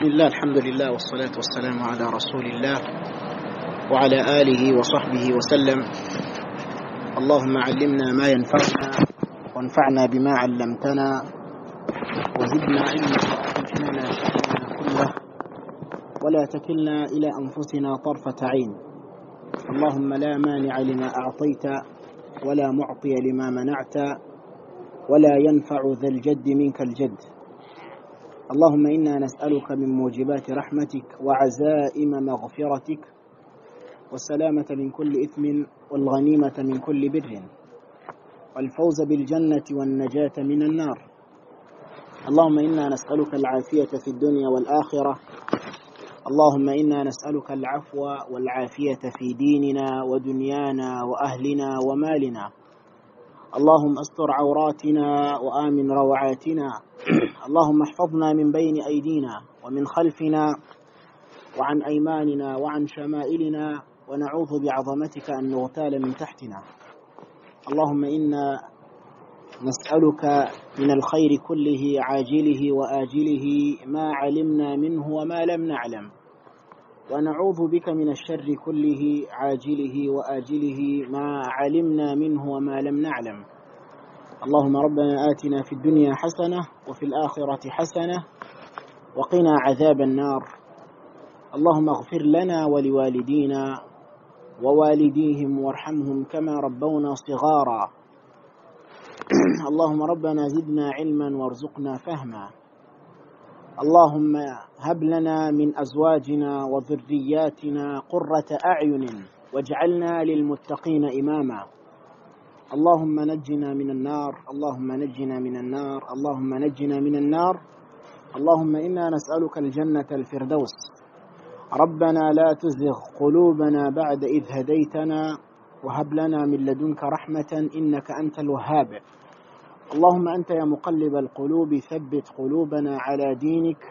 بسم الله الحمد لله والصلاة والسلام على رسول الله وعلى آله وصحبه وسلم. اللهم علمنا ما ينفعنا وانفعنا بما علمتنا وزدنا علما وأصلح لنا شأننا كله. ولا تكلنا إلى أنفسنا طرفة عين. اللهم لا مانع لما أعطيت ولا معطي لما منعت. ولا ينفع ذا الجد منك الجد. اللهم إنا نسألك من موجبات رحمتك وعزائم مغفرتك والسلامة من كل إثم والغنيمة من كل بر والفوز بالجنة والنجاة من النار. اللهم إنا نسألك العافية في الدنيا والآخرة. اللهم إنا نسألك العفو والعافية في ديننا ودنيانا وأهلنا ومالنا. اللهم استر عوراتنا وآمن روعاتنا. اللهم احفظنا من بين أيدينا ومن خلفنا وعن أيماننا وعن شمائلنا ونعوذ بعظمتك أن نغتال من تحتنا. اللهم إنا نسألك من الخير كله عاجله وآجله ما علمنا منه وما لم نعلم. ونعوذ بك من الشر كله عاجله وآجله ما علمنا منه وما لم نعلم. اللهم ربنا آتنا في الدنيا حسنة وفي الآخرة حسنة وقنا عذاب النار. اللهم اغفر لنا ولوالدينا ووالديهم وارحمهم كما ربونا صغارا. اللهم ربنا زدنا علما وارزقنا فهما. اللهم هب لنا من أزواجنا وذرياتنا قرة أعين واجعلنا للمتقين إماما. اللهم نجنا من النار اللهم نجنا من النار اللهم نجنا من النار. اللهم إنا نسألك الجنة الفردوس. ربنا لا تزغ قلوبنا بعد إذ هديتنا وهب لنا من لدنك رحمة إنك أنت الوهاب. اللهم أنت يا مقلب القلوب ثبت قلوبنا على دينك.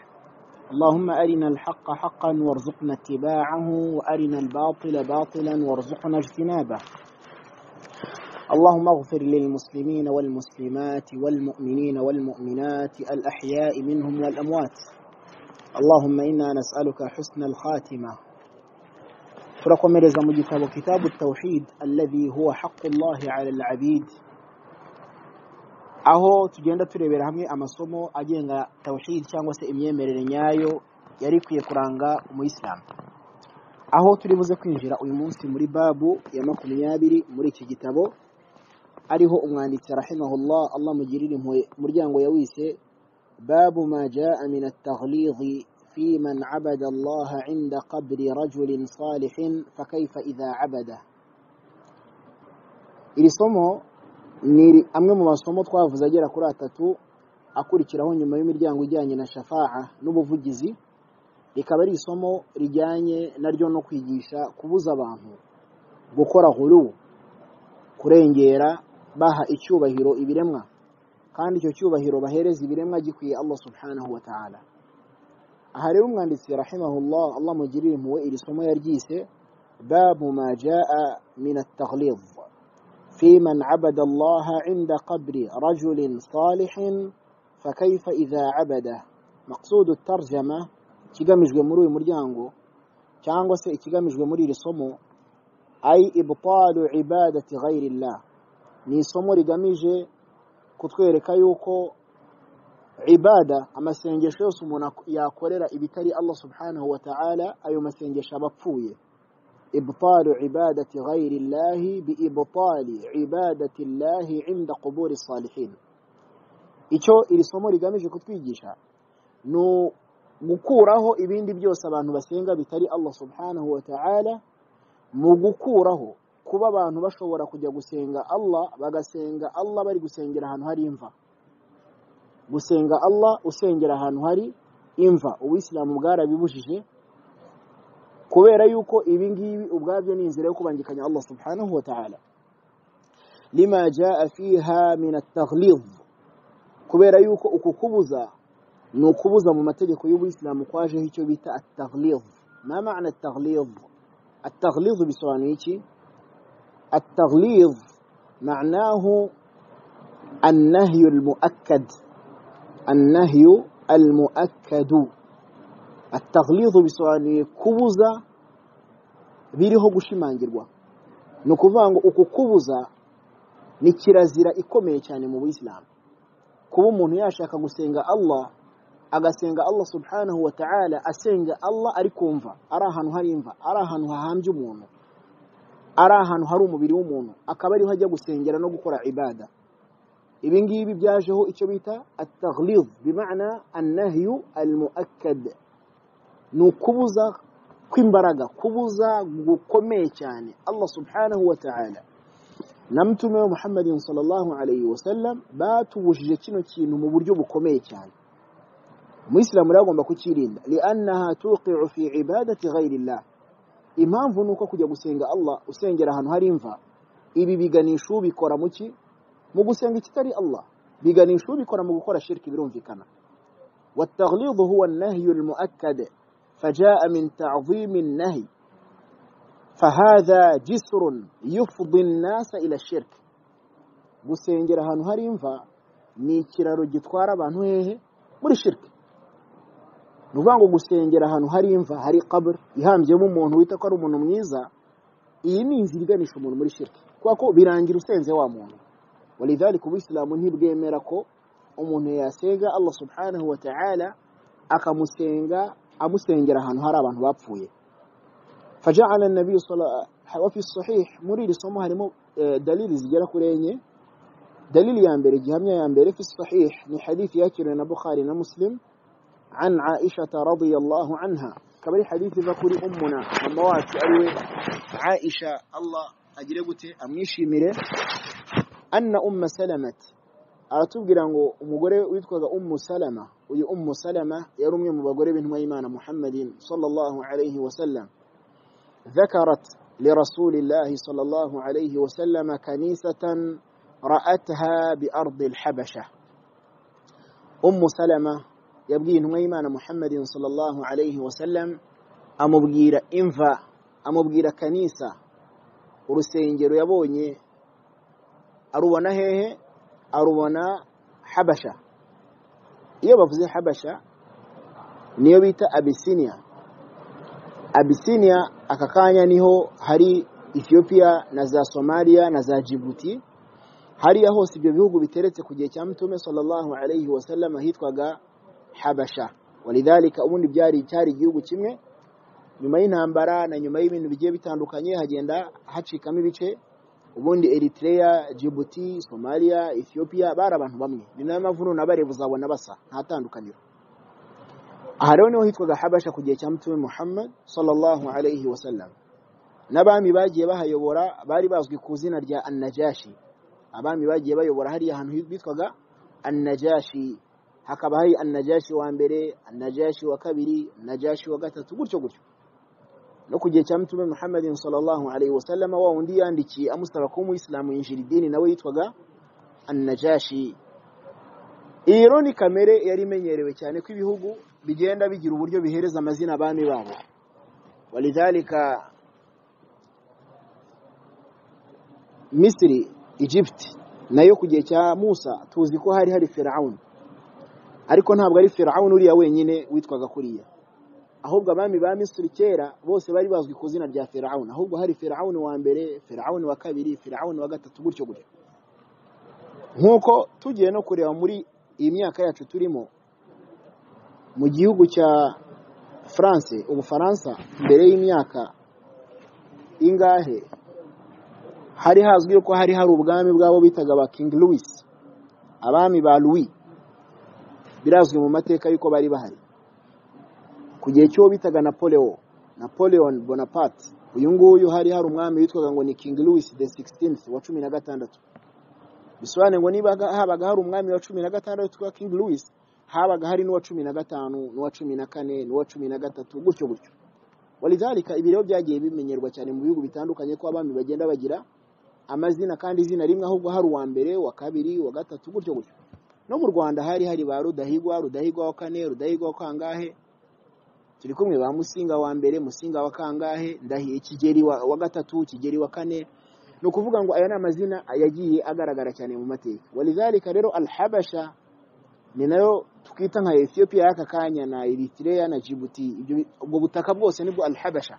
اللهم أرنا الحق حقا وارزقنا اتباعه وأرنا الباطل باطلا وارزقنا اجتنابه. اللهم اغفر للمسلمين والمسلمات والمؤمنين والمؤمنات الأحياء منهم والأموات. اللهم إنا نسألك حسن الخاتمة. turakomereza mu gitabo kitabu tawhid alladhi huwa haqqullahi ala alabid aho tugenda turebera hamwe amasomo agenga tawhid cyangwa se imyemerere nyayo yari ikwiye kuranga umuyisilamu. Aho turi buze kwinjira uyu munsi muri babu ya makumyabiri muri iki gitabo ariho umwanditsi rahimahullah allah mugirire impuhwe umuryango yawise babu ma jaa min at-taghlidhi fi man abada allaha inda qabri rajulin salihin fakaifa idha abada. Iri somo ni amwe mu masomo twavuze agera kuri atatu akurikiraho nyuma y'imiryango ijyanye na shafa'a n'ubuvugizi rikaba ari isomo rijyanye naryo no kwigisha kubuza abantu gukora huru kurengera baha icyubahiro ibiremwa. Kandi icyo cyubahiro bahereza ibiremwa gikwiye Allah subhanahu wa ta'ala. Aha rero umwanditsi rahimahullah Allah mugirire impuhwe iri somo yaryise babu ma jaa min في من عبد الله عند قبر رجل صالح فكيف إذا عبده؟ مقصود الترجمة كيغامش جمروي مريانغو كيغامش سي جمروي رسومو أي إبطال عبادة غير الله. ني سومو رغاميجي كتكويري كايوكو عبادة أما سينجيشيو سومو يا كوريرا إبتالي الله سبحانه وتعالى أيو ما سينجيشا ibadati ghayri Allah bi ibtali ibadati Allah inda quburi salihin icyo iri somo rigamije kutwigisha no gukuraho ibindi byose abantu basenga bitari Allah subhanahu wa ta'ala mu gukuraho kuba abantu bashobora kujya gusenga Allah bagasenga Allah bari gusengera ahantu hari imva gusenga Allah usengera ahantu hari imva ubuyisilamu bwarabibujije kubera yuko ibi ngibi ubwabyo ni inzira yo kubangikanya Allah subhanahu wa ta'ala lima jaa fiha min at-taghlid kubera yuko uku kubuza ni ukubuza mu mategeko y'ubuyisilamu kwajeho icyo bita at-taghlid ma ma'na at-taghlid at-taghlid bisobanuye iki at-taghlid معناه النهي المؤكد النهي المؤكد ataghlidu bisobanuye kubuza biriho gushimangirwa ni ukuvuga ngo uku kubuza ni kirazira ikomeye cyane mu buyisilamu kuba umuntu yashaka gusenga Allah agasenga Allah subhanahu wa ta'ala asenga Allah ari kumva ari ahantu hari imva ari ahantu hahambye umuntu ari ahantu hari umubiri w'umuntu akaba ariho ajya gusengera no gukora ibada ibi ngibi byajeho icyo bita at-taghlid bimana an-nahyu al-muakkad ni ukubuza kw'imbaraga kubuza gukomeye cyane Allah subhanahu wa ta'ala na mtume wa Muhammadin sallallahu alayhi wa sallam batubujije kino kintu mu buryo bukomeye cyane umuyisilamu rero agomba kukirinda liannaha tuqi'u fi ibadati ghayrillah impamvu nuko kujya gusenga Allah usengera ahantu hari imva ibi biganisha ubikora mu ki mu gusenga ikitari Allah biganisha ubikora mu gukora shirki birumvikana والتغليظ هو النهي المؤكد فجاء من تعظيم النهي فهذا جسر يفضي الناس إلى الشرك gusengera ahantu hari imva ni ikiraro gitwara abantu hehe muri shirki ni ukuvuga ngo gusengera ahantu hari imva hari kaburi ihambyemo umuntu wita ko ari umuntu mwiza iyi ni inzira iganisha umuntu muri shirki kubera ko birangira usenze wa muntu walidhalika ubuyisilamu ntibwemera ko umuntu yasenga Allah subhanahu wa ta'ala akamusenga amusengera ahantu hari abantu bapfuye faja'ala an-nabiy wa sahih muri iri harimo dalili zigera kuri enye dalili ya mbere gihamya ya mbere fi sahih ni hadithi yakiriwe na Bukhari na Muslim عن عائشة رضي الله عنها كبري حديث ذكري أمنا أموات أيوة عائشة الله أجربتي أميشي ميري أن أم سلمة aratubwira ngo umugore witwaga ummu salama uyu ummu salama yari umwe mu bagore b'intumwa y'imana muhammadin sallallahu alayhi wa sallam ذكرت لرسول الله صلى الله عليه وسلم كنيسة رأتها بأرض الحبشة أم سلمة intumwa y'imana muhammadin sallallahu alayhi wa sallam amubwira imva amubwira kanisa urusengero yabonye arubona hehe arubona habasha. Iyo bavuze habasha niyo bita abisinia abisinia aka kanya niho hari ethiopia na za somalia na za jibuti hariya hose ibyo bihugu biteretse ku gihe cya mutume sallallahu alayhi wasallam hitwaga habasha. Walidhalika ubundi byari cyari igihugu kimwe. Nyuma y'intambara na nyuma y'ibintu bigiye bitandukanye hagenda hacikamo ibice ubundi Eritrea Djibouti Somalia Ethiopia bari abantu bamwe. Ni na yo mpamvu n'abareba uzabona basa nta tandukaniro aha rero ni ho hitwaga habasha ku gihe cya mutume Muhammad sallallahu alayhi wa sallam. N'abami bagiye bahayobora bari bazwi ku izina rya An-Najashi. Abami bagiye bayobora hariya ahantu bitwaga An-Najashi. Hakaba hari An-Najashi wa mbere An-Najashi wa kabiri An-Najashi wa gatatu gutyo gutyo. No ku gihe cya mutume sallallahu alayhi wa sallam wa undi yandikiye amusaba ko umuyisilamu yinjira idini nawe yitwaga An-Najashi. Iyo ni kamere yari imenyerewe cyane ko ibihugu bigenda bigira uburyo bihereza amazina abami babo. Walidhalika Misiri Egypt na yo ku gihe cya Musa tuzi ko hari hari Firaun. Ariko ntabwo ari Firaun uriya wenyine witwaga kuriya. Ahubwo abami ba Misiri kera bose bari bazwi ku izina rya Firaun. Ahubwo hari Firaun wa mbere Firaun wa kabiri Firaun wa gatatu gutyo gutyo. Nkuko tugiye no kureba muri iyi myaka yacu turimo mu gihugu cya France ubufaransa mbere y'imyaka ingahe hari hazwi ko hari hari ubwami bwabo bitaga ba King Louis abami ba Louis birazwi mu mateka yuko bari bahari. Ku gihe cyo bitaga Napoleon Napoleon Bonaparte uyu nguyu hari hari umwami witwaga ngo ni King Louis the 16th wa cumi na gatandatu. Bisobanuye ngo niba habaga hari umwami wa cumi na gatandatu witwa King Louis habaga hari n'uwa cumi na gatanu n'uwa cumi na kane n'uwa cumi na gatatu gutyo gutyo. Walidhalika ibi rero byagiye bimenyerwa cyane mu bihugu bitandukanye ko abami bagenda bagira amazina kandi izina rimwe ahubwo hari uwa mbere wa kabiri wa gatatu gutyo gutyo. No mu Rwanda hari hari ba Rudahigwa Rudahigwa wa kane Rudahigwa wa kangahe turi kumwe ba Musinga wa mbere Musinga wa kangahe ndahiye Kigeri wa, gatatu Kigeri wa kane. Ni ukuvuga ngo aya ni amazina yagiye agaragara cyane mu mateka. Walidhalika rero alhabasha ni na yo twita nka Ethiopia y'aka kanya na Eritrea na bi- ubwo butaka bwose ni bwo al-Habasha.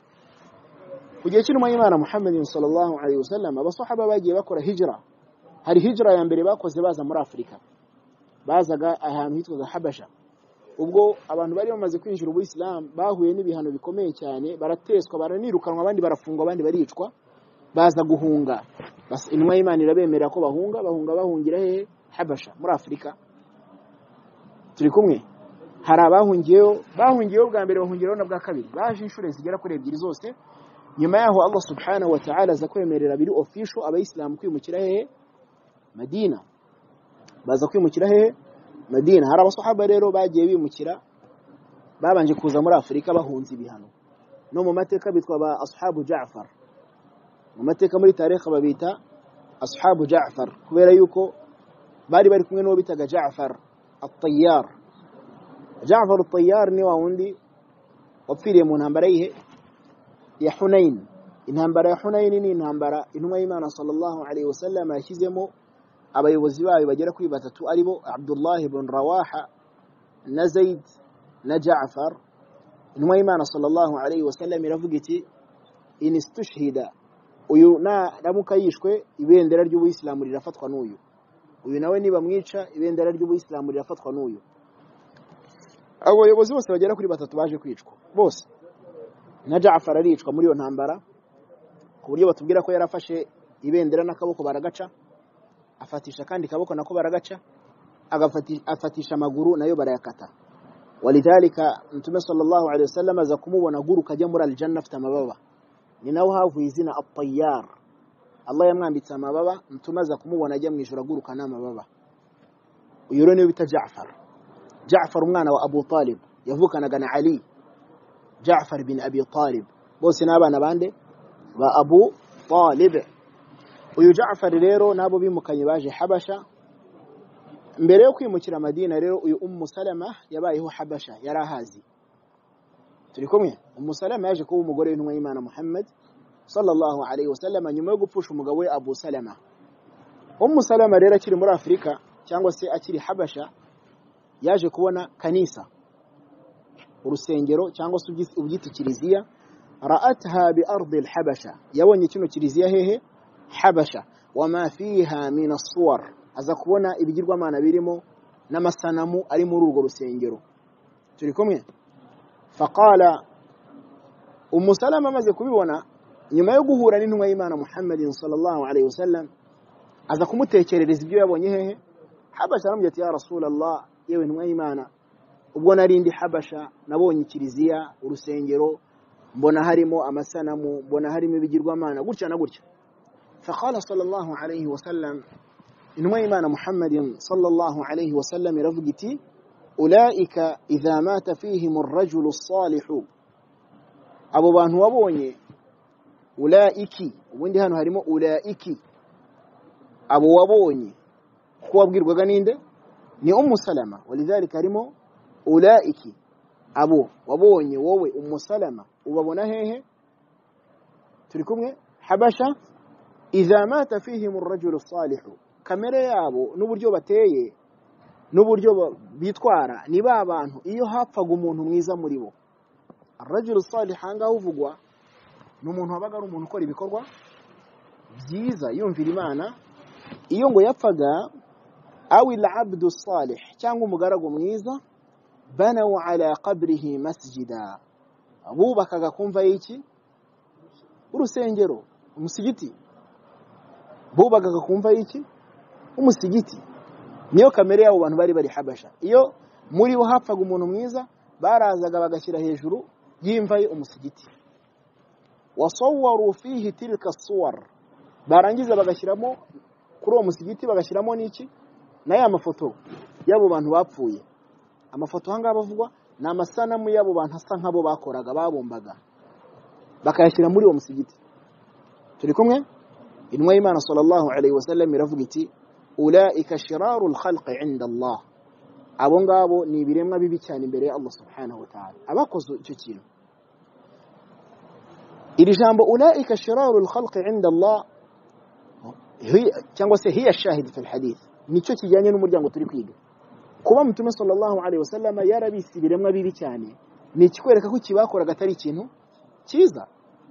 Ku gihe cy'intumwa y'Imana Muhammad sallallahu alaihi wasallam abasahaba bagiye bakora hijra. Hari hijra ya mbere bakoze baza muri Afurika bazaga ahantu hitwaga Habasha. Ubwo abantu bari bamaze kwinjira ubuyisilamu bahuye n'ibihano bikomeye cyane barateswa baranirukanwa abandi barafungwa abandi baricwa baza guhunga. Intumwa y'Imana irabemerera ko bahunga bahunga bahungira hehe Habasha muri Afurika turi kumwe? Hari abahungiyeho bahungiyeho bwa mbere bahungiraho na bwa kabiri. Baje inshuro zigera kuri ebyiri zose. Nyuma yaho Allah subhanahu wa ta'ala aza kwemerera biri official abayisilamu kwimukira hehe Madina. Baza kwimukira hehe Madina hari abasahaba rero bagiye bimukira babanje kuza muri Afurika bahunze ibihano. No mu mateka bitwa ba ashabu Ja'far. Mu mateka muri tarikh babita ashabu Ja'far kubera yuko bari bari kumwe n'uwo bitaga Ja'far at-Tayyar. Ja'far at-Tayyar ni wa wundi wapfiriye mu ntambara yihe ya Hunain intambara ya Hunain ni intambara intumwa y'Imana sallallahu alaihi wasallam yashyizemo abayobozi bayo bagera kuri batatu ari bo Abdullah ibn Rawaha na Zaid na Ja'far. Intumwa y'Imana sallallahu alaihi wasallam iravuga iti in istushhida uyu naramuka yishwe ibendera ry'ubuyisilamu rirafatwa n'uyu. Uyu nawe niba mwica ibendera ry'ubuyisilamu rirafatwa n'uyu. Abo bayobozi bose bagera kuri batatu baje kwicwa. Bose. Na Ja'far aricwa muri iyo ntambara ku buryo batubwira ko yarafashe ibendera n'akaboko baragaca. Afatisha kandi kaboko nako baragaca agafati- afatisha amaguru nayo barayakata walidhalika mtume sallallahu alaihi wasallam aza kumubona aguruka ajya muri aljanna afite amababa ni naho havuye izina at-tayyar Allah yamwambitse amababa mtume aza kumubona ajya mu ijoro aguruka n'amababa uyu rero bita Ja'far Ja'far umwana wa Abu Talib yavukanaga na Ali Ja'far bin Abi Talib bose n'abana bande ba Abu Talib uyu Ja'far rero nabo bimukanye baje Habasha. Mbere yo kwimukira Madina rero uyu Ummu Salama yabayeho Habasha yari ahazi turi kumwe? Ummu Salama yaje kuba umugore w'intumwa y'Imana Muhammad sallallahu alaihi wasallam nyuma yo gupfusha umugabo we Abu Salama. Ummu Salama rero akiri muri Afurika cyangwa se akiri Habasha yaje kubona kanisa. Urusengero cyangwa se ubyita kiliziya. Ra'atha bi ardi al-habasha. Yabonye kino kiliziya hehe? Habasha wama fiha min as-suwar. Aza kubona ibigirwamana birimo n'amasanamu ari muri urwo rusengero. Turi kumwe? Faqala ummu salama amaze kubibona nyuma yo guhura n'intumwa y'imana muhammadin sallallahu alaihi wasallam aza kumutekerereza ibyo yabonye hehe? Habasha aramubwira ati ya rasulallah yewe ntumwa y'imana ubwo nari ndi habasha nabonye kiliziya urusengero mbona harimo amasanamu mbona harimo ibigirwamana gutya na gutya. فقال صلى الله عليه وسلم إنما إيمان محمد صلى الله عليه وسلم رفقتي أولئك إذا مات فيهم الرجل الصالح. أبو بان هو أولئك وين دهانو هارمو أولئك. أبو وابوني خو أبقير وغانين ده؟ ني أم salama ولذلك هارمو أولئك. أبو وابوني ووي أم salama ubabona hehe turi kumwe حبشة. Idha mata fihim arrajulu salihu kamere yabo n'uburyo bateye n'uburyo bitwara ni ba bantu iyo hapfaga umuntu mwiza muri bo arrajulu salih ahangaha uvugwa ni umuntu wabaga ari umuntu ukora ibikorwa byiza yumvira imana iyo ngo yapfaga awil abdu salih cyangwa umugaragu mwiza banawu ala qabrihi masjida bubakaga kumva y'iki urusengero umusigiti bubakaga kumva y'iki? Umusigiti. Niyo kamere y'abo bantu bari bari habasha. Iyo muri bo hapfaga umuntu mwiza barazaga bagashyira hejuru y'imva ye umusigiti. Wasawwaru fihi tilka suwar. Barangiza bagashyiramo kuri uwo musigiti bagashyiramo n'iki? Na ya mafoto y'abo bantu bapfuye. Amafoto ahangaha bavugwa ni amasanamu y'abo bantu asa nk'abo bakoraga babumbaga bakayashyira muri uwo musigiti. Turi kumwe? Y'imana sallallahu alayhi wasallam iravuga iti ulaika shiraru lkhalqi inda allah abo ngabo ni ibiremwa bibi cyane imbere ya allah subhanahu wa ta'ala abakoze icyo kintu iri jambo ulaika shiraru lkhalqi inda allah cyangwa se hiya shahid fi lhadith nicyo kijyanye n'umuryango turi kwiga kuba mutume sallallahu alaihi wasallam yarabise ibiremwa bibi cyane ni ikikwereka ko ikibakoraga atari ikintu cyiza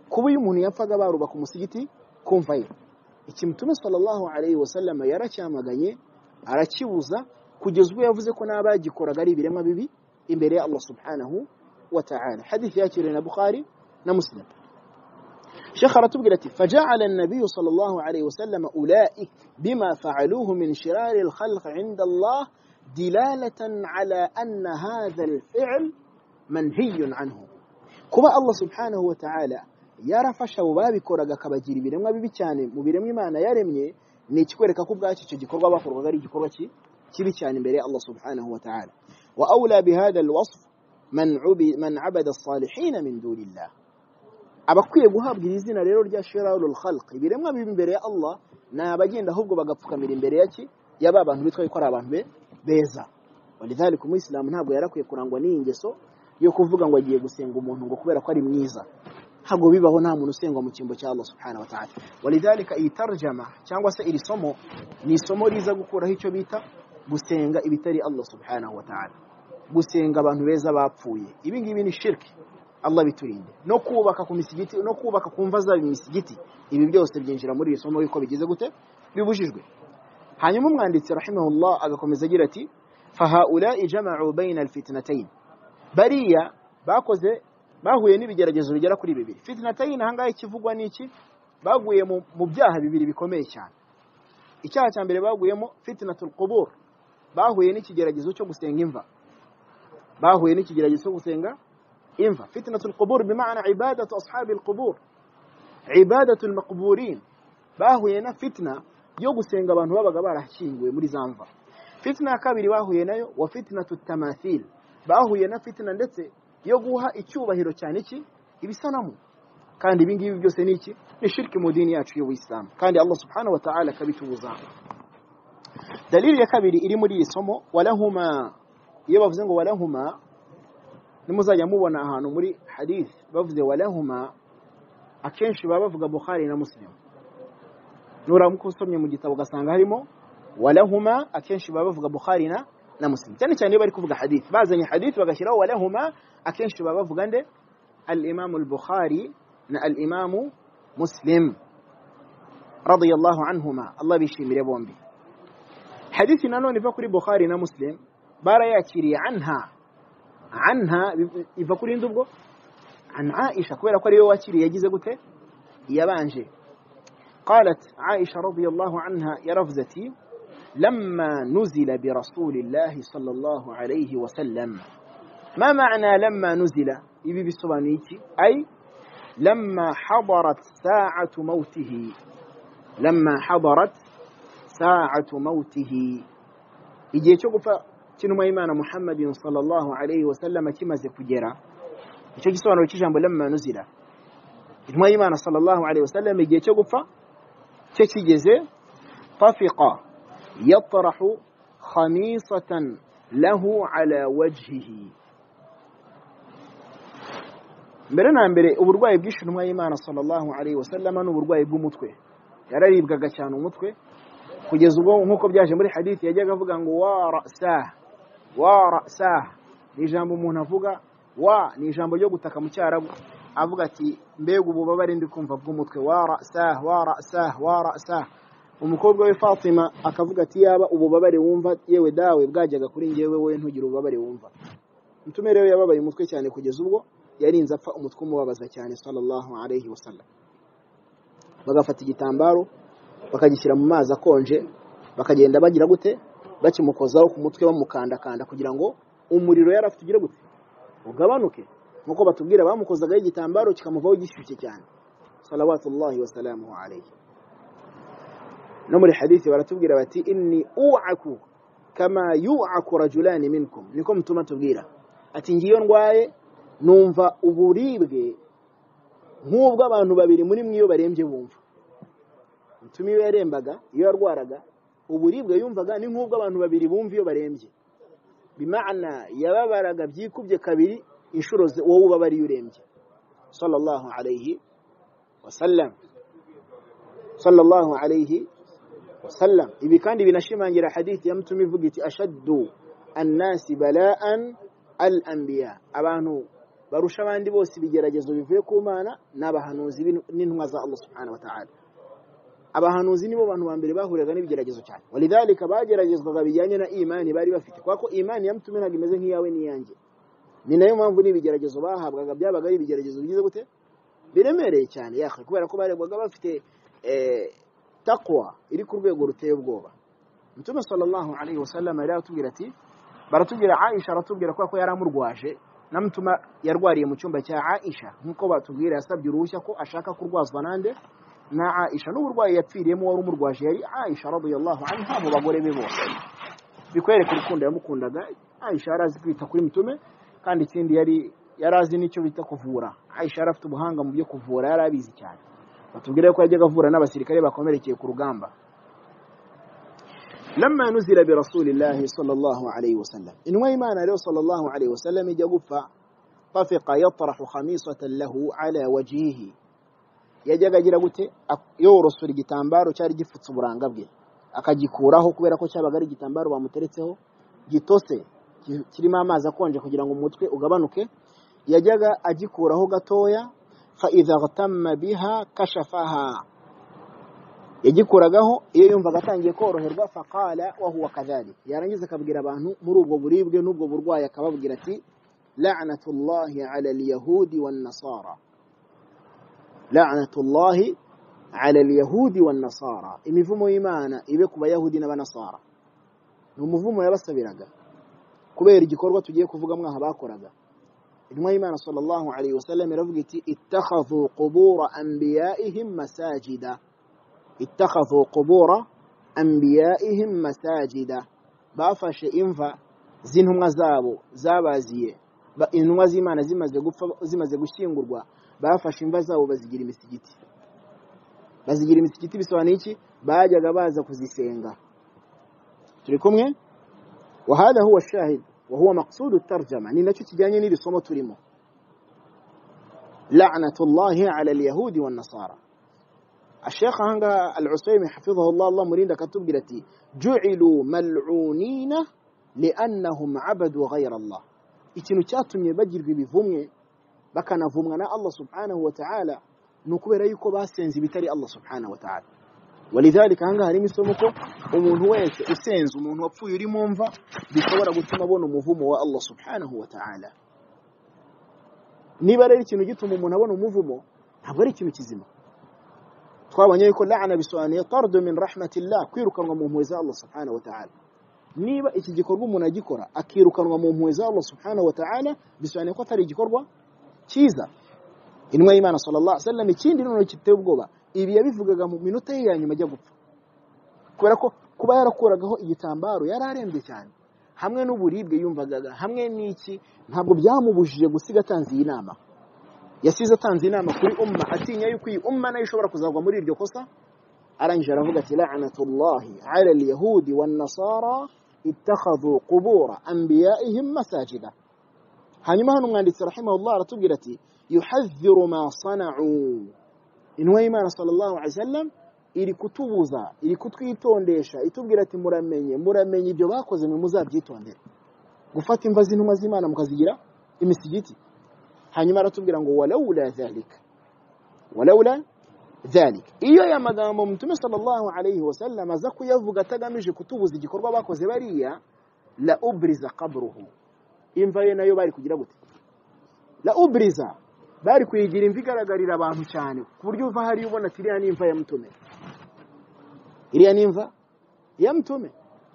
kuba iyo umuntu yapfaga barubaka umusigiti kumva ye iki mutume sallallahu alaihi wasallam yaracyamaganye arakibuza kugeza ubwo yavuze ko n'abagikoraga ari ibiremwa bibi imbere ya Allah subhanahu wa ta'ala hadithi yakiriwe na Bukhari na Muslim شيخ رتبقى فجعل النبي صلى الله عليه وسلم أولئك بما شرار الخلق عند الله دلالة على أن هذا الفعل منهي عنه كما الله سبحانه وتعالى yarafasha abo babikoraga akabagira ibiremwa bibi cyane mu biremwa imana yaremye ni ikikwereka ko ubwacyo icyo gikorwa bakorwaga ari igikorwa kibi cyane imbere ya Allah subhanahu wa ta'ala. Wa awla bihadha alwasf man abada as-salihin min dunillah. Abakwiye guhabwa iri zina rero rya shirarul khalq ibiremwa bibi imbere ya Allah ni abagenda ahubwo bagapfukamira imbere yaki yaba abantu bitwa ko ari abantu be beza. Walidhalika umuyisilamu ntabwo yarakwiye kurangwa n'iyi ngeso yo kuvuga ngo agiye gusenga umuntu ngo kubera ko ari mwiza. Ntabwo bibaho nta muntu usengwa mu cyimbo cya Allah subhanahu wa ta'ala. Walidhalika iyi tarjama cyangwa se iri somo ni isomo riza gukuraho icyo bita gusenga ibitari Allah subhanahu wa ta'ala. Gusenga abantu beza bapfuye. Ibi ngibi ni shirki Allah biturinde. No kubaka ku misigiti no kubaka ku mva zabo imisigiti ibi byose byinjira muri iri somo yuko bigize gute? Bibujijwe. Hanyuma umwanditsi rahimahullah agakomeza agira ati fahaulai jama'u bayna alfitnatayn. Bariya bakoze bahuye n'ibigeragezo bigera kuri bibiri. Fitnatayn ahangaha ikivugwa n'iki baguye mu byaha bibiri bikomeye cyane. Icyaha cya mbere baguyemo fitnatul qubur. Bahuye n'ikigeragezo cyo gusenga imva. Bahuye n'ikigeragezo cyo gusenga imva. Fitnatul qubur bimaana ibadatu ashabi alqubur ibadatu almaqburin bahuye na fitna yo gusenga abantu babaga barashyinguwe muri za mva. Fitna ya kabiri bahuye na yo wa fitnatu tamathil. Bahuye na fitna ndetse yo guha icyubahiro cyane iki? Ibisanamu. Kandi ibi ngibi byose ni iki? Ni shirki mu dini yacu y'ubuyisilamu kandi Allah subhanahu wa ta'ala akabitubuza. Dalili ya kabiri iri muri iyi somo walahuma. Iyo bavuze ngo walahuma nimuzajya mubona ahantu muri hadith bavuze walahuma akenshi baba bavuga Bukhari na Muslim. Nuramuka usomye mu gitabo ugasanga harimo walahuma akenshi baba bavuga Bukhari na na Muslim. Cyane cyane iyo bari kuvuga hadith. Bazanye hadith bagashyiraho walahuma akenshi baba bavuga nde al-Imam al-Bukhari na al-Imam Muslim radiyallahu anhuma Allah bishimire bombi hadithi nanone iva kuri Bukhari na Muslim barayakiriye anha anha iva kuri ubwo an Aisha kubera ko ariwe wakiriye yagize gute yabanje قالت عائشة رضي الله عنها يرفزتي لما نزل برسول الله صلى الله عليه وسلم ما معنى لما نزل؟ يبي بسوانيتي أي لما حضرت ساعة موته. لما حضرت ساعة موته. يجي تشوف تنو ما إيمان محمد صلى الله عليه وسلم كما زكجرا يجي سوان وتشجم لما نزل. تنو إيمان صلى الله عليه وسلم يجي تشوف تشي جزء طفق. يطرح خميصة له على وجهه. Mbere na mbere uburwayi bw'ishe intumwa y'Imana sallallahu alayhi wa sallam ni uburwayi bw'umutwe. Yararibwaga cyane umutwe kugeza ubwo nk'uko byaje muri hadithi yajyaga avuga ngo wa ra'sah wa ra'sah. Ni ijambo umuntu avuga wa ni ijambo ryo gutaka mu cyarabu avuga ati mbega ububabare ndi kumva bw'umutwe. Wa ra'sah wa ra'sah wa ra'sah. Umukobwa we Fatima akavuga ati yaba ububabare wumva yewe dawe bwajyaga kuri njyewe we ntugire ububabare wumva. Mutume rero yababaye umutwe cyane kugeza ubwo yarinze apfa umutwe umubabaza cyane sallallahu alayhi wasallam. Bagafata igitambaro bakagishyira mu mazi akonje bakagenda bagira gute? Bakimukozaho ku mutwe bamukandakanda kugira ngo umuriro yari afite ugire gute? Ugabanuke. Nkuko batubwira bamukozagaho igitambaro kikamuvaho gishyushye cyane. Salawatullahi wasalamuhu alayhi. No muri hadithi baratubwira bati inni u'aku kama yu'aku rajulani minkum. Niko mutuma tubwira ati ngiyo ndwaye numva uburibwe nk'ubwo abantu babiri muri mwe iyo barembye bumva. Mutuma iyo yarembaga iyo yarwaraga uburibwe yumvaga ni nk'ubwo abantu babiri bumva iyo barembye. Bimana yababaraga byikubye kabiri inshuro wowe ubabariye urembye. Sallallahu alayhi wasallam sallallahu alayhi wasallam ibi kandi binashimangira hadithi ya mtume ivuga iti ashaddu annasi balaan al anbiya abantu barusha abandi bose ibigeragezo bivuye ku mana ni abahanuzi n'intumwa za allah subhanahu wa ta'ala. Abahanuzi nibo bantu ba mbere bahuriraga n'ibigeragezo cyane. Walidhalika bageragezwaga bijyanye na imani bari bafite. Kubera ko imani ya mutume ntabwo imeze nk'iyawe n'iyanjye. Ni na yo mpamvu n'ibigeragezo bahabwaga byabaga ari ibigeragezo bigize gute? Biremereye cyane yakwe kubera ko barebwaga bafite takwa iri ku rwego ruteye ubwoba. Mutume sallallahu alaihi wasallam yari aratubwira ati baratubwira aisha aratubwira kubera ko yari namutuma yarwariye mu cyumba cya aisha. Nk'uko batubwira yasabye uruhushya ko ashaka kurwazwa nande na aisha. N'uburwayi yapfiriyemo wari umurwaje yari aisha radiyallahu anha mu bagore be bose. Bikwereka urukundo yamukundaga. Aisha yari azi kwita kuri mutume kandi ikindi yari yari azi n'icyo bita kuvura. Aisha yari afite ubuhanga mu byo kuvura yari abizi cyane. Batubwira ko yajyaga avura n'abasirikare bakomerekeye ku rugamba. lamma nuzila bi rasulillahi sallallahu alayhi wasallam inwa imana leo sallallahu alayhi wasallam ijagufa tafiqa yatrahu khamisatan lahu ala wajhihi yajyaga agira gute yorosora igitambaro cyari gifutse uburanga bwe akagikuraho kubera ko cyabaga ari igitambaro bamuteretseho gitose kirimo amazi akonje kugira ngo umutwe ugabanuke yajyaga agikuraho gatoya fa idha gtamma biha kashafaha yagikuragaho iyo yumvaga atangiye koroherwa faqala wa huwa kadhalik yarangiza akabwira abantu muri ubwo buribwe n'ubwo burwayi akababwira ati la'natullahi ala alyahudi wan nasara la'natullahi ala alyahudi wan nasara imivumo y'imana ibe ku bayahudi n'abanasara ni umuvumo yabasabiraga kubera igikorwa tugiye kuvuga mwaha bakoraga intumwa y'imana sallallahu alayhi wasallam iravuga iti ittakhadhu qubura anbiyaihim masajida اتخذوا قبور أنبيائهم مساجدا bafashe imva z'intumwa zabo zabaziye intumwa z'imana zimaze gupfa zimaze gushyingurwa bafashe imva zabo bazigira imisigiti bazigira imisigiti bisobanuye iki bajyaga baza kuzisenga turi kumwe wahada huwa shahid wa huwa maqsudu tarjama ni nacyo kijyanye n'iri somo turimo la'natullahi ala alyahudi wan nasara الشيخ هنغا العسيمي حفظه الله الله مريد كتب قلتي جعلوا ملعونين لأنهم عبدوا غير الله ikintu cyatumye bagirwa ibivumwe bakanavumwa na Allah subhanahu wa ta'ala ni ukubera yuko basenze ibitari Allah subhanahu wa ta'ala walidhalika hanga harimo isomo ko umuntu wese usenze umuntu wapfuye uri mu mva bishobora gutuma abona umuvumo wa Allah subhanahu wa ta'ala niba rero ikintu gituma umuntu abona umuvumo ntabwo ari ikintu kizima twabonye yuko la'ana bisobanuye tardu min rahmatillah kwirukanwa mu mpuhwe za Allah subhanahu wa ta'ala. Niba iki gikorwa umuntu agikora akirukanwa mu mpuhwe za Allah subhanahu wa ta'ala bisobanuye ko atari igikorwa cyiza? Intumwa y'Imana sallallahu alaihi wasallam ikindi noneho kiteye ubwoba ibi yabivugaga mu minota ye ya nyuma ajya gupfa. Kubera ko kuba yarakuragaho igitambaro yari arembye cyane. Hamwe n'uburibwe yumvagaga hamwe n'iki ntabwo byamubujije gusiga atanze iyi nama. Yasize atanze inama kuri umma atinya yuko iyi umma nayo ishobora kuzagwa muri iryo kosa arangije aravuga ati la'natullahi ala alyahudi wan nasara ittakhadhu qubura anbiya'ihim masajida hanyuma hano umwanditsi rahimahullah aratubwira ati yuhadhiru ma sana'u intumwa y'imana sallallahu alaihi wasallam iri kutubuza iri kutwitondesha itubwira ati muramenye muramenye ibyo bakoze mwe muzabyitondere gufata imva z'intumwa z'imana mukazigira imisigiti hanyuma aratubwira ngo walawula dhalika walawula dhalik. Iyo ya magambo mtume sallallahu alayhi wasallam aza kuyavuga atagamije kutubuza igikorwa bakoze bariya la ubriza qabruhu imva ye na yo bari kugira gute? La ubriza. Bari kuyigira imva igaragarira abantu cyane ku buryo uva hari ubona ati iriya ni imva ya mtume. Iriya ni imva ya mtume.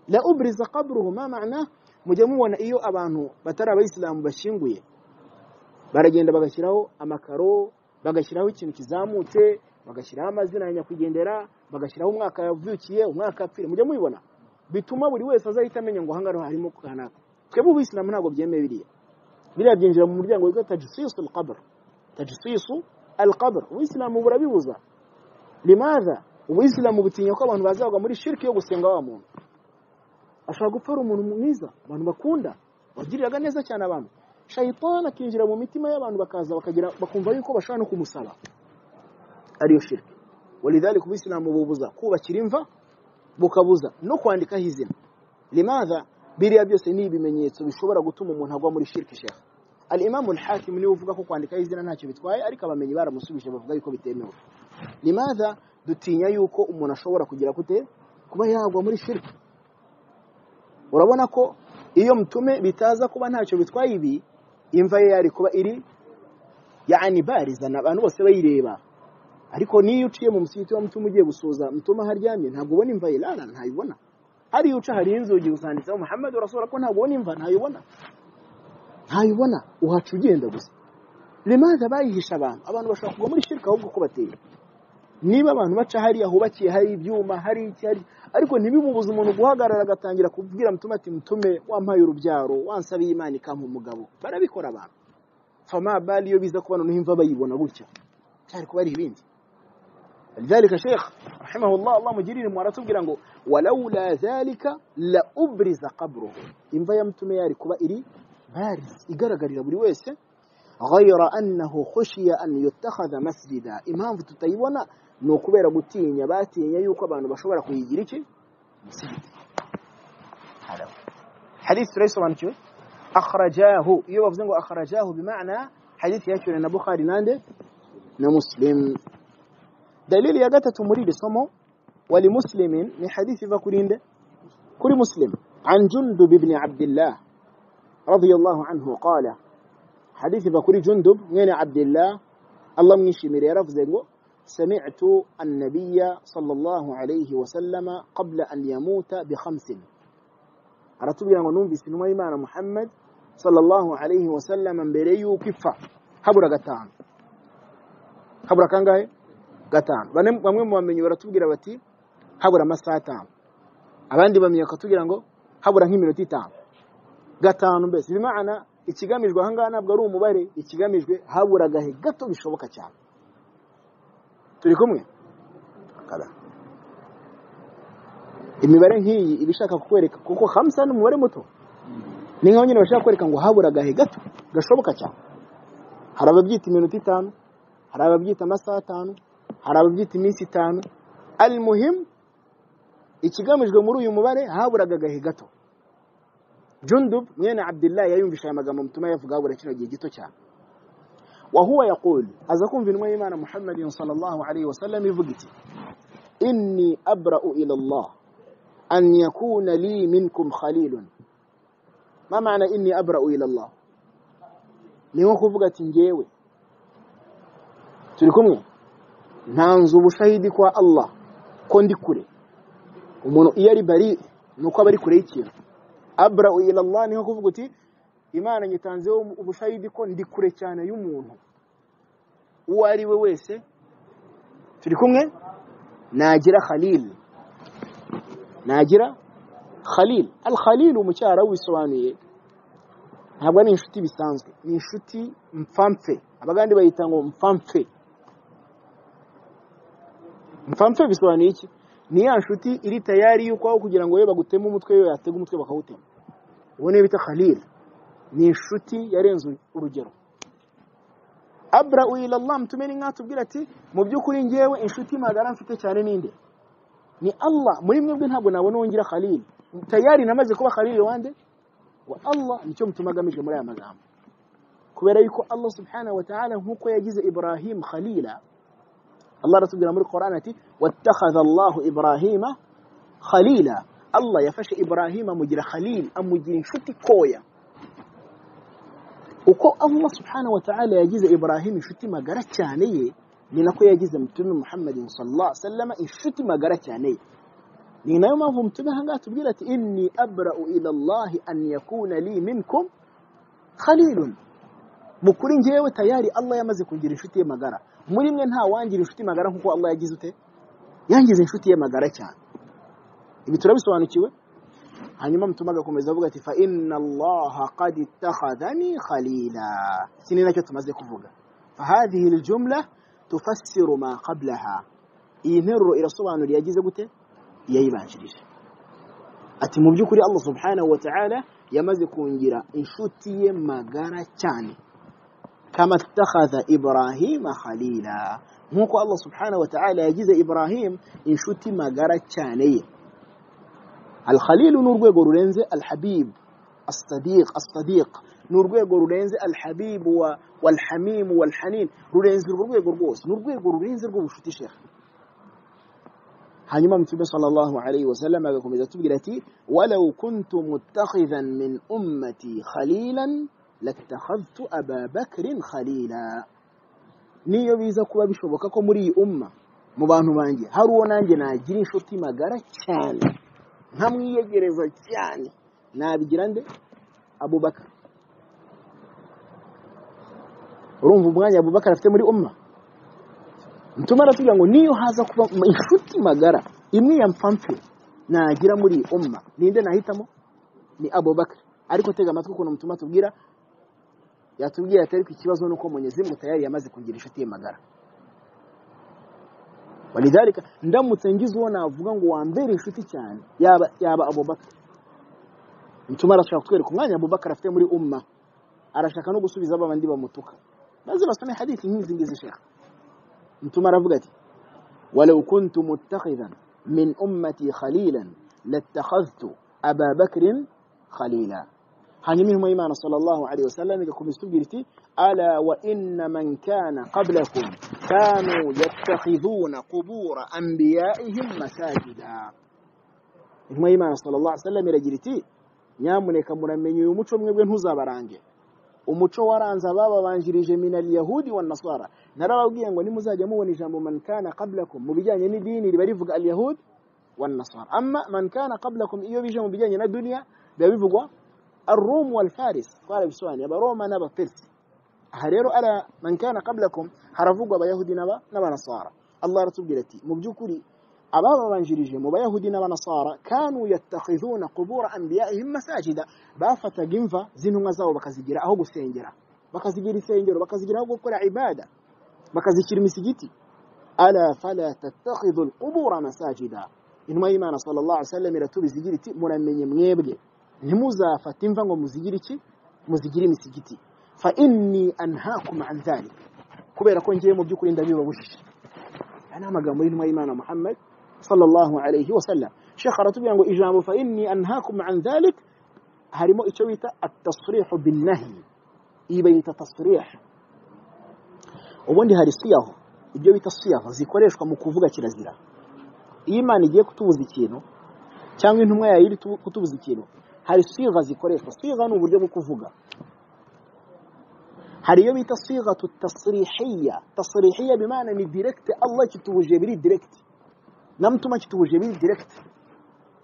La ubriza qabruhu ma ma'na? Mujya mubona iyo abantu batari abayisilamu bashyinguye. Baragenda bagashyiraho amakaro bagashyiraho ikintu kizamutse bagashyiraho amazina ya nyakwigendera bagashyiraho umwaka yavukiye umwaka yapfire mujya mubibona. Bituma buri wese azahita amenya ngo ahangaha harimo kanaka twebwe ubuyisilamu ntabwo byemeye biriya. Biriya byinjira mu muryango witwa tajsisu alqabr. Tajsisu alqabr. Ubuyisilamu burabibuza. Limadha? Ubuyisilamu butinya ko abantu bazagwa muri shirki yo gusenga wa muntu. Ashobora gupfa ari umuntu mwiza abantu bakunda wagiriraga neza cyane abantu. Shayitani akinjira mu mitima y'abantu bakaza bakagira bakumva yuko bashobora no kumusaba. Ariyo shirki. Walidhalika ubuyisilamu bubuza. Kubakira imva bukabuza. No kwandikaho izina. Limadha? Biriya byose ni ibimenyetso bishobora gutuma umuntu agwa muri shirki shekha al imamu al hakim ni we uvuga ko kwandikaho izina ntacyo bitwaye ariko abamenyi baramusubije bavuga yuko bitemewe. Limadha? Dutinya yuko umuntu ashobora kugira kute kuba yagwa muri shirki. Urabona ko iyo mutume bitaza kuba ntacyo bitwaye ibi imva ye yari kuba iri yani barizana abantu bose bayireba. Ariko niyo uciye mu musigiti wa mutume ugiye gusuza mutume aho aryamye ntabwo ubona imva ye. Rara ntayibona. Hariya uca hari inzugi usanditseho muhammad urasura ko ntabwo ubona imva ntayibona. Ntayibona. Uhaca ugenda gusa. Limaza bayihisha abantu abantu bashobora kugwa muri shirika ahubwo ko bateye niba abantu baca hariya hubakiye hari ibyuma hari iki hari ariko ntibimubuze umuntu guhagarara agatangira kubwira mutume ati mutume wampaye urubyaro wansabiye imana ikampa umugabo barabikora abantu fama bali iyo biza kuba noneho imva bayibona gutya cyari kuba ari ibindi لذلك شيخ رحمه الله الله مجرين مواratubwira ngo ولولا ذلك لأبرز قبره imva ya mutume yari kuba iri bariz igaragarira buri wese غير أنه خشي أن يتخذ مسجدا impamvu tutayibona ni ukubera gutinya batinya yuko abantu bashobora kuyigira iki hadith turayisobanukiwe akhrajahu iyo bavuze ngo akhrajahu bimana hadith yakiriwe na bukhari nande na muslim dalili ya gatatu muri iri somo wali muslimin ni hadith iva kuri nde kuri muslim an jundub ibn abdillah radiyallahu anhu qala حديث بكري جندب من عبد الله الله من يشمر يرفض سمعت النبي صلى الله عليه وسلم قبل أن يموت بخمس أردت بأن ننبي سنما إيمان محمد صلى الله عليه وسلم بريو كفة habura gatanu habura kangahe gatanu bamwe mu bamenyi baratubwira bati habura amasaha atanu abandi bamenyi bakatubwira ngo habura nk'iminota itanu gatanu mbese bimana ikigamijwe aha ngaha ntabwo ari umubare ikigamijwe habura agahe gato bishoboka cyane turi kumwe imibare nk'iyi iba ishaka kukwereka kuko hamsa ni umubare muto. Ni nkaho nyine bashaka kwereka ngo habura agahe gato gashoboka cyane hari ababyita iminota itanu hari ababyita amasaha atanu hari ababyita iminsi itanu. Al muhimu ikigamijwe muri uyu mubare haburaga agahe gato? Jundub mwene abdillah yayumvisha aya magambo mutuma yavuga habura kino gihe gito cyane وهو يقول أزكون في نمي إيمان محمد صلى الله عليه وسلم يفقتي إني أبرأ إلى الله أن يكون لي منكم خليل ما معنى إني أبرأ إلى الله ko ndi kure umuntu iyo ari bari ni uko aba ari kure y'ikintu abra ila Allah niho kuvuga uti imana nyitanzeho ubushahidi ko ndi kure cyane y'umuntu uwo ari we wese turi kumwe? Nagira khalil. Nagira khalil. Al khalil mu cyarabu bisobanuye ntabwo ari inshuti bisanzwe. Ni inshuti mpfamfe abagandi bayita ngo mpfamfe mpfamfe bisobanuye iki? Ni ya nshuti iri tayari yuko aho kugira ngo we baguteme umutwe yo yatega umutwe bakawutema. Niyo bita khalil. Ni inshuti yarenze urugero. Abra ila Allah mtume ni nkatubwira ati mu by'ukuri ngewe inshuti magara mfite cyane ninde ni Allah muri mwebwe ntabwo nabona wongira khalil tayari namaze kuba khalil wande wa Allah nicyo mutuma agamije muri aya magambo kubera yuko Allah subhanahu wa ta'ala nkuko yagize Ibrahim khalila Allah aratubwira muri Quran ati wattakhadha Allahu Ibrahima khalila Allah yafashe Ibrahim amugira khalil amugira inshuti koya uko Allah subhanahu wa ta'ala yagize Ibrahim inshuti magara cyane ye ni nako yagize mutume Muhammad sallallahu alaihi wasallam inshuti magara cyane ye. Ni na yo mpamvu mutume ahangaha tubwira ati inni abra'u ila Allah an yakuna li minkum khalilun. Mukuri ngewe tayari Allah yamaze kugira inshuti ye magara. Muri mwe nta wangira inshuti magara nk'uko Allah yagize ute? Yangize inshuti ye magara cyane. Ibi turabisobanukiwe? Hanyuma mutuma agakomeza avuga ati fa inna allaha qad ittakhadhani khalila sini nacyo tumaze kuvuga fa hadhihi aljumla tufassiru ma qablaha iyi nteruro irasobanura yagize gute yayibanjirije ati mu by'ukuri Allah subhanahu wa ta'ala yamaze kungira inshuti ye magara cyane kama ittakhadha ibrahima khalila nkuko Allah subhanahu wa ta'ala yagize ibrahim inshuti magara cyane ye الخليل نورغوي غورينزي الحبيب الصديق الصديق. نورغوي غورينزي الحبيب والحميم والحنين. رورينزي رورغوي غورغوس نورغوي غورينزي رغو شتي شيخ هانيما متي صلى الله عليه وسلم قالكم إذا تبغيتي ولو كنت متخذا من أمتي خليلا لاتخذت أبا بكر خليلا. نيو بيزا كوبا بيشوبوكا كو مري أمة. mu bantu banjye hari uwo nanjye nagira inshuti magara cyane nkamwiyegereza cyane. Nabigira nde? Abubakar. Urumva umwanya abubakar afite muri umma mutuma aratubwira ngo niyo haza kuba inshuti magara imwe ya mpampe nagira muri iyi ninde nahitamo? Ni abubakar. Ariko tega amatwi ukuntu mutuma atubwira yatubwiye ati ariko ikibazo ni uko Mwenyezi Mungu tayari yamaze kugira inshuti ye magara. Walidhalika ndamutse ngize uwo navuga ngo wambere inshuti cyane yaba yaba Abubakar mutuma arashaka kutwereka umwanya Abubakar afite muri umma arashaka no gusubiza abandi bamutuka maze basome hadithi nk'izi ngizi shekha mutuma aravuga ati walau kuntu muttakhidan min ummati khalilan latakhadhtu aba bakrin khalila hanyuma intumwa y'imana sallallahu alaihi wasallam igakomeza itubwira iti ala wa inna man kana qablakum kanu yattakhidhuna qubura anbiyaihim masajida intumwa y'imana sallallahu alaihi wasallam iragira iti nyamuneka muramenye uyu muco mwebwe ntuzabarange umuco waranze abababanjirije min alyahudi wan nasara narababwiye ngo nimuzajya mubona ijambo man kana qablakum mu bijyanye n'idini riba rivuga alyahud wan nasara amma man kana qablakum iyo bije mu bijyanye na dunya biba bivugwa الروم والفارس قال بسواني أبروما نبا فارس هريرو ألا من كان قبلكم هرفوق بيهودي نبا نبا نصارى الله رسول قلتي مبجوكري أبابا بانجريجي مبيهودي نبا نصارى كانوا يتخذون قبور أنبيائهم مساجدا بافة جنفا زنو غزاو بكزجرا أهو بسينجرا بكزجري سينجرا بكزجرا أهو بكرا عبادة بكزجري مسجتي ألا فلا تتخذوا القبور مساجدا إنما إيمان صلى الله عليه وسلم رتوب زجرتي منمي mwebwe ntimuzafate imva ngo muzigire iki muzigire imisigiti fa inni anhaakum an dhalik kubera ko ngiye mu by'ukuri ndabibabujije aya ni amagambo y'intumwa y'imana muhammad sallallahu alayhi wa sallam shekh aratubwira ngo ijambo fa inni anhaakum an dhalik harimo icyo bita atasrihu binnahi iyi bayita tasrih ubundi hari siyaho ibyo bita siyaho zikoreshwa mu kuvuga kirazira imana igiye kutubuza ikintu cyangwa intumwa yayo iri kutubuza ikintu hari siga zikoreshwa siga ni uburyo bwo kuvuga هاريو بيتا صيغة التصريحية؟ تصريحية بمعنى ان الديركت الله جتوه جبري ديركت نمتو ما جتوه جبري ديركت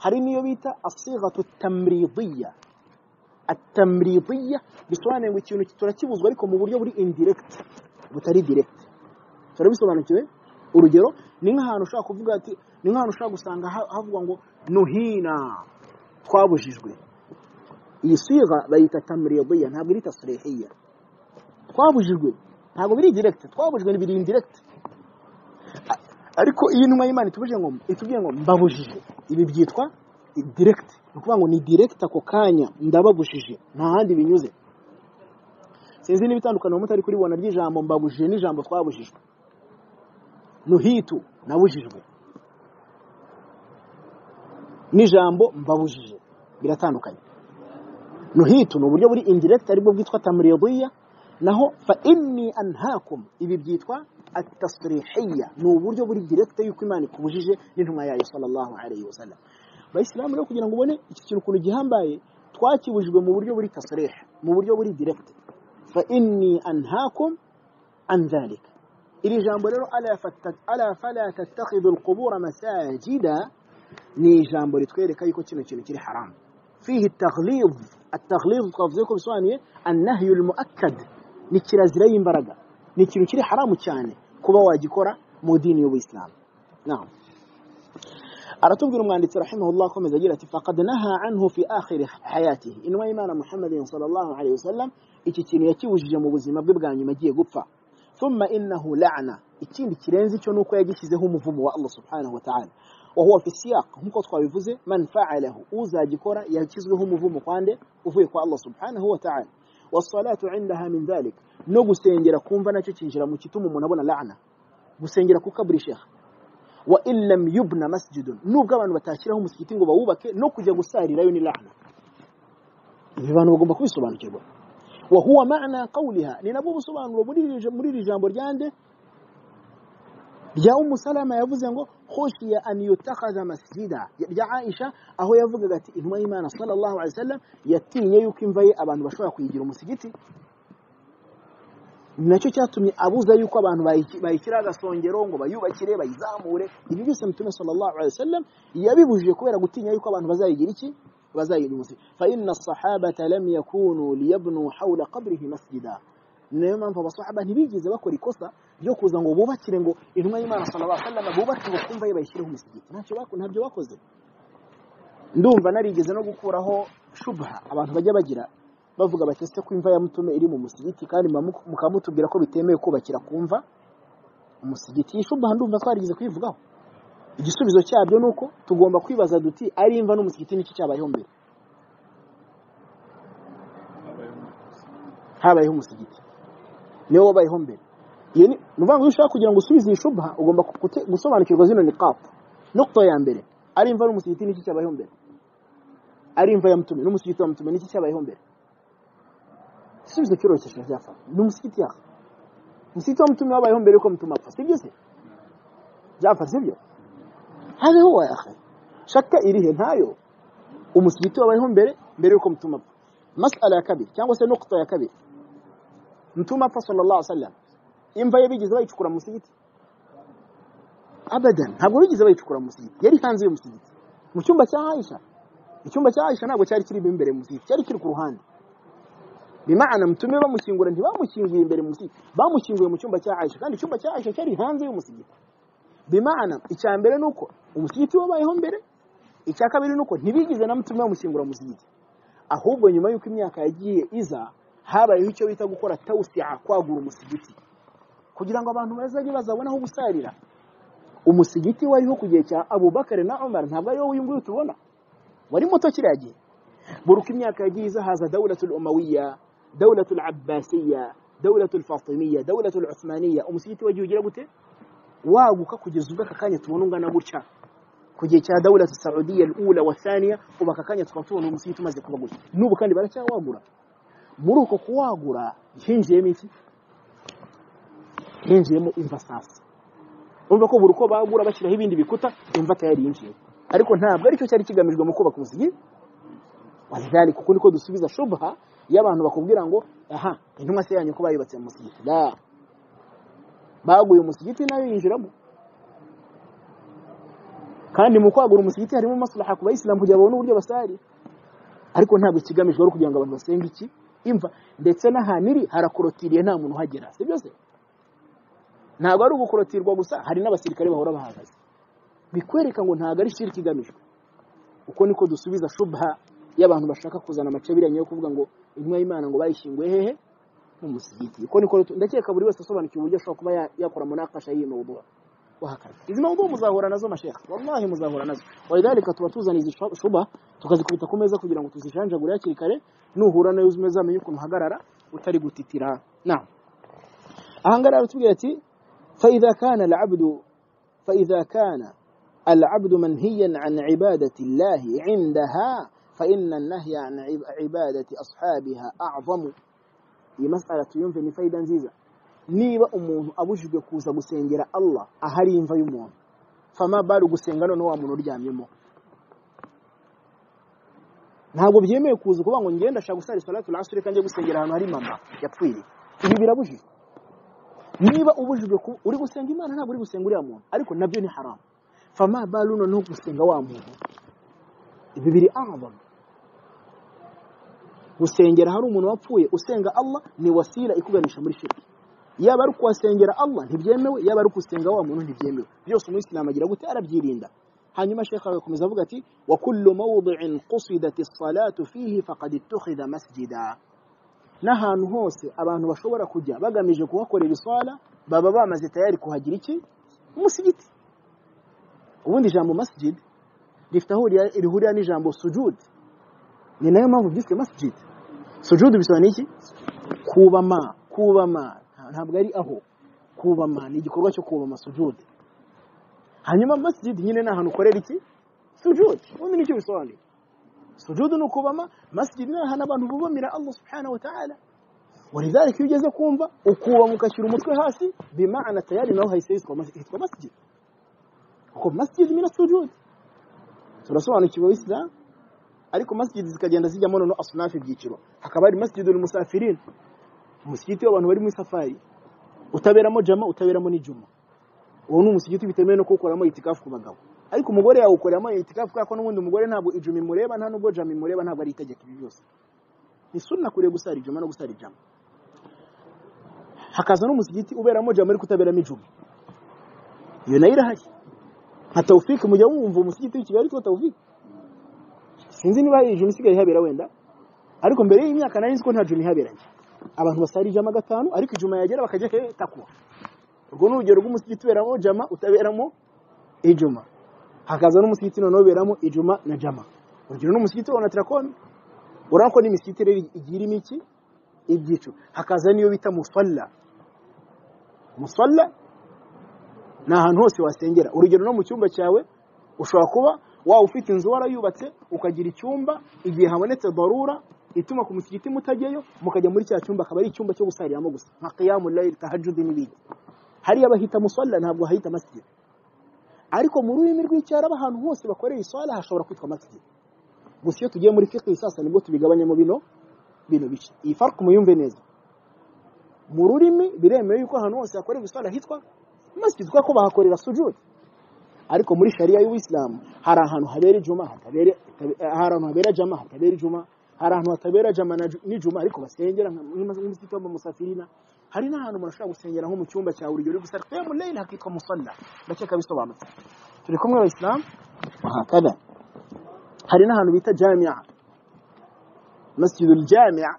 هاريو بيتا الصيغة التمريضية؟ التمريضية بسوانا ويتيونو تتراتيبو زغريكو مغوريو بري انديركت بتاري ديركت فرمي سوانا كيوه urugero ni nk'ahantu ushobora kuvuga ati ni nk'ahantu ushobora gusanga havuga ngo nuhina twabujijwe iyi siga bayita tamiriyadiya ntabwo iri tasirehiya twabujijwe. Ntabwo biri direct. Twabujijwe biri indirect. Ariko iyi ntumwa y'Imana itubuje ngo itubwiye ngo mbabujije. Ibi byitwa direct. Ni ukuvuga ngo ni direct ako kanya ndababujije. Nta handi binyuze. Sinzi n'ibitandukano mutari kuribona ry'ijambo mbabujije n'ijambo twabujijwe. Nuhitu nabujijwe. N'ijambo mbabujije. Biratandukanye. Nuhitu ni uburyo buri indirect ari bwo bwitwa tamridiya له فإني أنهاكم إبي بجيتوا التصريحية نوبرجو بري ديريكت يكماني كوجيجي ننتما يا صلى الله عليه وسلم bayisilamu rero kugira ngo ubone iki kintu ukuntu gihambaye twakibujijwe mu buryo buri tasrih mu buryo buri direct fa inni anhaakum an dhalika iri jambo rero ala fattat ala fala tattakhidhu alqubur masajida ni ijambo ritwereka yuko kino kintu kiri haramu fihi التغليظ التغليظ قصدكم ثانية النهي المؤكد ni kirazira y'imbaraga ni ikintu kiri haramu cyane kuba wagikora mu dini y'ubuyisilamu aratubwira umwanditsi rahimahullah akomeza agira ati faqad naha anhu fi akhir hayatihi. Inwa imana muhammadin sallallahu alayhi wasallam iki kintu yakibujije mu buzima bwe bwa nyuma agiye gupfa. Thumma innahu la'na. Ikindi kirenze icyo nuko yagishyizeho umuvumo wa Allah subhanahu wa ta'ala. Wa huwa fi siyaq. Nkuko twabivuze man fa'alahu. Uzagikora yakizweho umuvumo kwande uvuye kwa Allah subhanahu wa ta'ala. Wasalatu indaha min dhalik no gusengera kumva nacyo kinjira mu kituma umuntu abona laana gusengera ku kabri sheikh wa illam yubna masjidun nubwo abantu batashyiraho umusigiti ngo bawubake no kujya gusarirayo ni laana ibi bantu bagomba kubisobanukirwa wa huwa maana qawliha ni nabwo busobanuro muri iri jambo ryande rya umu salama yavuze ngo khushiya an yutakhadha masjida. Rya aisha aho yavugaga ati intumwa y'imana sallallahu alaihi wasallam yatinye yuko imva ye abantu bashobora kuyigira umusigiti. Nacyo cyatumye abuza yuko abantu bayishyira agasongero ngo bayubakire bayizamure. Ibi byose mutume sallallahu alaihi wasallam yabibujije kubera gutinya yuko abantu bazayigira iki? Bazayigira umusigiti. Fa inna sahabata lam yakunu liyabnu hawla qabrihi masjida. Niyo mpamvu abasahaba ntibigeze bakora ikosa ryo kuza ngo bubakire ngo intumwa y'imana sallallahu alaihi wasallam bubake ngo kumva ye bayishyireho umusigiti. Ntacyo ntabyo bakoze. Ndumva narigeze no gukuraho shubha. Abantu bajya bagira bavuga bati ese ko imva ya mutume iri mu musigiti kandi mukaba mutubwira ko bitemewe kubakira ku mva umusigiti iyi shubha ndumva twarigeze kuyivugaho. Igisubizo cyabyo ni uko tugomba kwibaza duti ari imva n'umusigiti niki cyabayeho mbere? Habayeho umusigiti. Niwo wabayeho mbere. Ni ngo iyo ushaka kugira ngo usubize iyi shubha ugomba gusobanukirwa zino niqapu nukta ya mbere ari imva n'umusigiti niki cyabayeho mbere ari imva ya mutume n'umusigiti wa mutume niki cyabayeho mbere igisubizo cyoroshye kirafata ni umusigiti yaha umusigiti wa mutume wabayeho mbere yuko mutume apfa sibyo se byapfa sibyo habeho wa akhi shaka irihe ntayo umusigiti wabayeho mbere mbere yuko mutume apfa masala ya kabiri cyangwa se nukta ya kabiri mtume apfa sallallahu alaihi wasallam imva ye bigeze bayicukura mu musigiti. Abadan ntabwo bigeze bayicukura mu musigiti. Yari hanze y'umusigiti. Mu cyumba cya Aisha. Icyumba cya Aisha ntabwo cyari kiri imbere mu musigiti. Cyari kiri ku ruhande. Bimana mtume bamushyingura ntibamushyinguye imbere mu musigiti. Bamushyinguye mu cyumba cya Aisha. Kandi icyumba cya Aisha cyari hanze y'umusigiti. Bimana icya mbere ni uko umusigiti wabayeho mbere. Icya kabiri ni uko ntibigeze na mtume bamushyingura mu musigiti. Ahubwo nyuma y'uko imyaka yagiye iza habayeho icyo bita gukora tawusiya kwagura umusigiti. Kugira ngo abantu bazajye bazabona aho gusarira umusigiti wariho ku gihe cya abubakar na umar ntabwo ari wo uyu nguyu tubona wari muto kiriya gihe. Buri uko imyaka yagiye iza haza dawlatul umawiya dawlatul abbasiya dawlatul fatimiya dawlatul uthmaniya umusigiti wagiye ugira gute? Waguka kugeza ubwo aka kanya tubona ungana gutya. Ku gihe cya dawlatu saudiya al-ula wa thaniya ubu aka kanya tukaba tubona umusigiti umaze kuba gutya. N'ubu kandi baracyawagura. Muri uko kuwagura hinjiyemo iki? Hinjiyemo imva sasa urumva ko buri uko bagura bashyiraho ibindi bikuta imva tayari yinjiye. Ariko ntabwo ari cyo cyari kigamijwe mu kubaka umusigiti walidhalika kuko niko dusubiza shubha y'abantu bakubwira ngo aha intumwa se yanyu ko bayubatse mu musigiti. Baguye umusigiti na yo yinjiramo. Kandi mu kwagura umusigiti harimo maslaha ku bayisilamu kugira babone uburyo basari. Ariko ntabwo ikigamijwe ari ukugira ngo abantu basenge iki. Imva ndetse n'ahantu iri harakorotiriye nta muntu uhagera. Si byose ntabwo ari ugukorotirwa gusa hari n'abasirikare bahora bahagaze. Bikwereka ngo ntabwo ari shiriki igamijwe uko niko dusubiza shubha y'abantu bashaka kuzana amacabiranye yo kuvuga ngo intumwa y'imana ngo bayishyinguye hehe? Mu musigiti uko niko ndakeka buri wese asobanukiwe uburyo ashobora kuba yakora munakasha y'iyi mawdu'a wahakana izi mawdu'a muzahura na zo mashekha wallahi muzahura na zo. Walidhalika tuba tuzana izi shuba tukazikubita ku meza kugira ngo tuzijanjagure hakiri kare. Nuhura na yo uzamenya ukuntu uhagarara utari gutitira. Naam. Ahangaha rero tubwira ati فإذا كان العبد فإذا كان العبد منهيا عن عبادة الله عندها فإن النهي عن عبادة أصحابها أعظم. لمسألة في فايدا زيزا نيبا أمون أبوش بيكوسا بسينجر الله أهلين فيمون فما بارو بسينجر نوامون رجام يمون ntabwo byemeye kuza kuvuga ngo ngende ashaka gusara isolati urasure kandi yo gusengera ahantu hari mama yapfuye niba ubujijwe uri gusenga imana ntabwo uri gusenga uriya muntu ariko nabyo ni haramu fama balu noneho gusenga wa muntu ibi biri a'zam gusengera hari umuntu wapfuye usenga Allah ni wasila ikuganisha muri shirki yaba ari kuwasengera Allah ntibyemewe yaba ari gusenga wa muntu ntibyemewe byose umuyisilamu agira gute arabyirinda hanyuma shekha agakomeza avuga ati wa kullu mawdi'in qusidat as-salatu fihi faqad ittakhidha masjida n'ahantu hose abantu bashobora kujya bagamije kuhakorera iswala baba bamaze tayari kuhagira iki? Umusigiti. Ubundi ijambo masjid rifite aho rihurira n'ijambo sujud. Ni na yo mpamvu byiswe masjid. Sujud bisobanuye iki? Kubama kubama. Ntabwo ari aho. Kubama ni igikorwa cyo kubama sujud. Hanyuma masjid nyine ni ahantu ukorera iki? Sujud. Ubundi ni cyo bisobanuye sujud ni ukubama masjid ni ahantu abantu bubamira allah subhanahu wa ta'ala. Walidhalika iyo ugeze kumva ukubama ugashyira umutwe hasi bimana tayari naho hahise hitwa masjid kuko masjid mina sujud. Turasobanukiwe abisilamu ariko masjid zikagenda zijyamo noneho asunafi ibyiciro. Hakaba hari masjidul musafirin. Umusigiti w'abantu bari muri safari. Utaberamo jama utaberamo n'ijuma. Uwo ni umusigiti bitemewe no kuwukoramo itikafu ku bagabo. Ariko umugore yawukoreramo itikafu kubera ko n'ubundi umugore ntabwo ijuma imureba nta nubwo jama imureba ntabwo ari itegeko ibi byose. Ni sunna kuriye gusara ijuma no gusara ijama. Hakaza n'umusigiti uberamo jama ariko utaberamo ijuma. Iyo na yo irahari. Nka tawufiki mujya wumva umusigiti w'i kigali witwa tawufiki sinzi niba ijuma isigaye ihabera wenda. Ariko mbere y'imyaka nari nzi ko nta juma ihaberanye abantu basara ijama gatanu ariko ijuma yagera bakajya he? Takwa. Urwo ni urugero rw'umusigiti uberamo jama utaberamo ijuma. Hakaza n'umusigiti noneho uberamo ijuma na jama. Urugero n'umusigiti wa natrakoni urabona ko n'imisigiti rero igiye irimo iki ibyiciro. Hakaza n'iyo bita musalla musalla ni ahantu hose wasengera. Urugero no mu cyumba cyawe ushobora kuba waba ufite inzu warayubatse ukagira icyumba igihe habonetse barura ituma ku musigiti mutajyayo mukajya muri cya cyumba akaba ari icyumba cyo gusariramo gusa. Nka qiyamu layl tahajjud n'ibindi. Hariya bahita musalla ntabwo hahita masjid. Ariko mu rurimi rw'icyarabu ahantu hose bakorera iswala hashobora kwitwa masjid. Gusa iyo tugiye muri fiqh sasa ni bwo tubigabanyamo bino bino bice. Iyi farq muyumve neza. Mu rurimi biremewe yuko ahantu hose hakorera iswala hitwa masjid kuko ko bahakorera sujud. Ariko muri sharia y'ubuislamu hari ahantu habera ijuma hatabera hari ahantu habera jama hatabera ijuma hari ahantu hatabera jama n'ijuma ariko basengera nk'umusigiti w'abamusafirina hari n'ahantu umuntu ashobora gusengera nko mu cyumba cyawe urugero uri gusara qiyamu layl hakitwa musalla ndakeka bisobanutse. Turi kumwe abayisilamu hakada hari n'ahantu bita jamia. Masjidul jamia.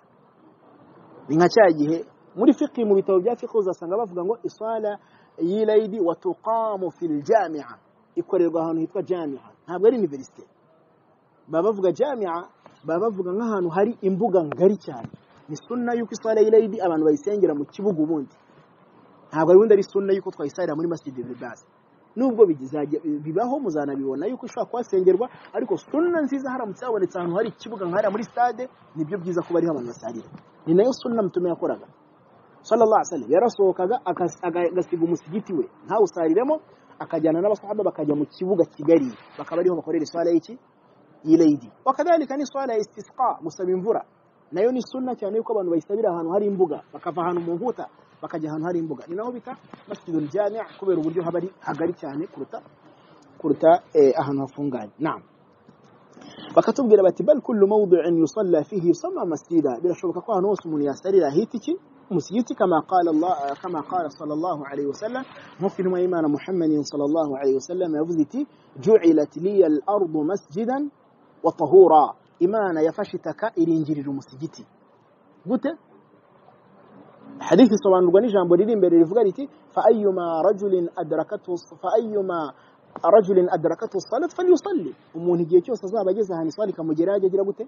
Ni nka cya gihe. Muri fiqh mu bitabo bya fiqh uzasanga bavuga ngo isala yilaydi wa tuqamu fil jamia. Ikorerwa ahantu hitwa jamia. Ntabwo ari universite baba bavuga jamia baba bavuga nk'ahantu hari imbuga ngari cyane. Ni sunna yuko isala y'ilayidi abantu bayisengera mu kibuga ubundi. Ntabwo ari ubundi ari sunna yuko twayisarira muri masjid ibn nubwo bibaho muzanabibona yuko ishobora kuhasengerwa ariko sunna nziza haramutse habonetse ahantu hari ikibuga nk'ahariya muri stade ni byo byiza kuba ariho abantu basarira. Ni na yo sunna mutume yakoraga. Sallallahu alaihi wasallam yarasohokaga agasiga umusigiti we. Ntawusariremo akajyana n'abasahaba bakajya mu kibuga kigari. Bakaba ariho bakorera iswala y'iki y'ilayidi wakadhalika ni swala ya istisqa gusaba imvura. Nayo ni sunna cyane yuko abantu bayisabira ahantu hari imbuga bakava ahantu mu nkuta bakajya ahantu hari imbuga ni naho bita masjidul jami' kubera uburyo haba ari hagari cyane kuruta kuruta eh, ahantu hafunganye naam bakatubwira bati bal kullu mawdi'in yusalla fihi yusamma masjida birashoboka ko ahantu hose umuntu yasarira hita iki umusigiti kama qala kama qala sallallahu alayhi wasallam nk'uko intumwa y'Imana Muhammadin sallallahu alayhi wasallam yavuze iti ju'ilat liya al-ardu masjidan wa tahura imana yafashe itaka iringirira umusigiti. Gute? Hadithi isobanurwa n'ijambo riri imbere rivuga riti fa ayyuma rajulin adrakatu fa ayyuma rajulin adrakatu salat falyusalli. Umuntu igihe cyose azaba ageze ahantu iswali ikamugeraho ajya agira gute?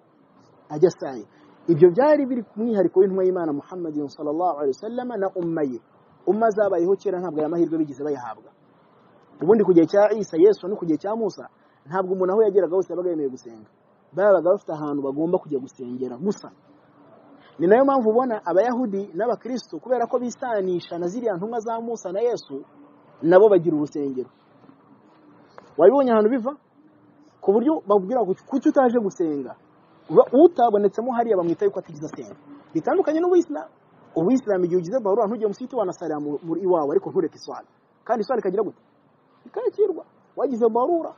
Ajya saye ibyo byari biri ku mwihariko w'intumwa y'imana muhammadin sallallahu alaihi wasallam na umma ye umma zabayeho kera ntabwo aya mahirwe bigize bayahabwa. Ubundi ku gihe cya isa yesu no ku gihe cya musa ntabwo umuntu aho yageraga hose yabaga yemeye gusenga. Babaga bafite ahantu bagomba kujya gusengera gusa. Ni na yo mpamvu ubona abayahudi n'abakristo kubera ko bisanisha na ziriya ntumwa za musa na yesu nabo bagira urusengero. Wabibonye ahantu biva? Ku buryo babwira kuki utaje gusenga. Utabonetsemo hariya bamwita yuko atigeze asenga. Bitandukanye n'ubuyisilamu ubuyisilamu igihe ugize bahura ntujye musiti wanasarira iwawe ariko ntureke iswali. Kandi iswali ikagira gute? Ikakirwa. Wagize barura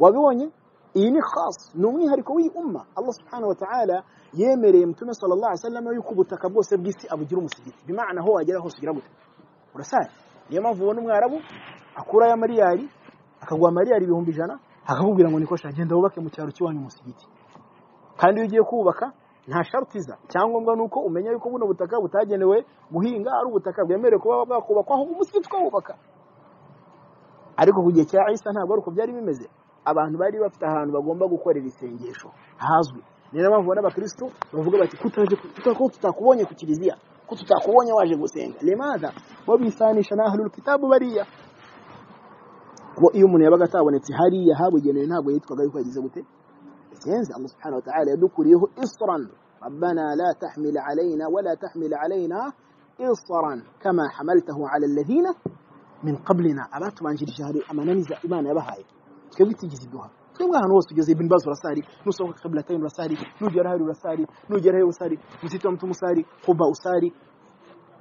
wabibonye? Iyi ni khas ni umwihariko w'iyi umma Allah subhanahu wa ta'ala yemereye mtume sallallahu alaihi wasallam yuko ubutaka bwose bw'isi abugira umusigiti bimana aho wagera hose ugira gute urasari niyo mpamvu ubona umwarabu akura ya mariyari akaguha mariyari ibihumbi ijana akakubwira ngo niko genda wubake mu cyaro cy'iwanyu umusigiti kandi iyo ugiye kubaka nta sharutiza cyangombwa nuko umenya yuko buno butaka butagenewe guhinga ari ubutaka bwemerewe kuba bwakubakwa ahubwo umusigiti ukawubaka ariko ku gihe cya Isa ntabwo ari uko byari bimeze abantu bari bafite ahantu bagomba gukorera isengesho hazwi ni nayo mpamvu n'abakristo bavuga bati kutaje ko tutakubonye ku kiliziya ko tutakubonye waje gusenga limadha bo bisanisha na ahlul kitabu bariya ko iyo umuntu yabaga atabonetse hariya habugenewe ntabwo yitwaga yuko yagize gute yagenze Allah subhanahu wa ta'ala yadukuriyeho isran ربنا لا تحمل علينا ولا تحمل علينا إصرا كما حملته على الذين من قبلنا abatubanjirije hari amananiza imana yabahaye twebwe كبيتي جسدها كم كان هو سجزي بن باز ورساري نصر قبلتين ورساري نوجر هاي ورساري نوجر هاي ورساري مسيتو أمتو مساري خبا أساري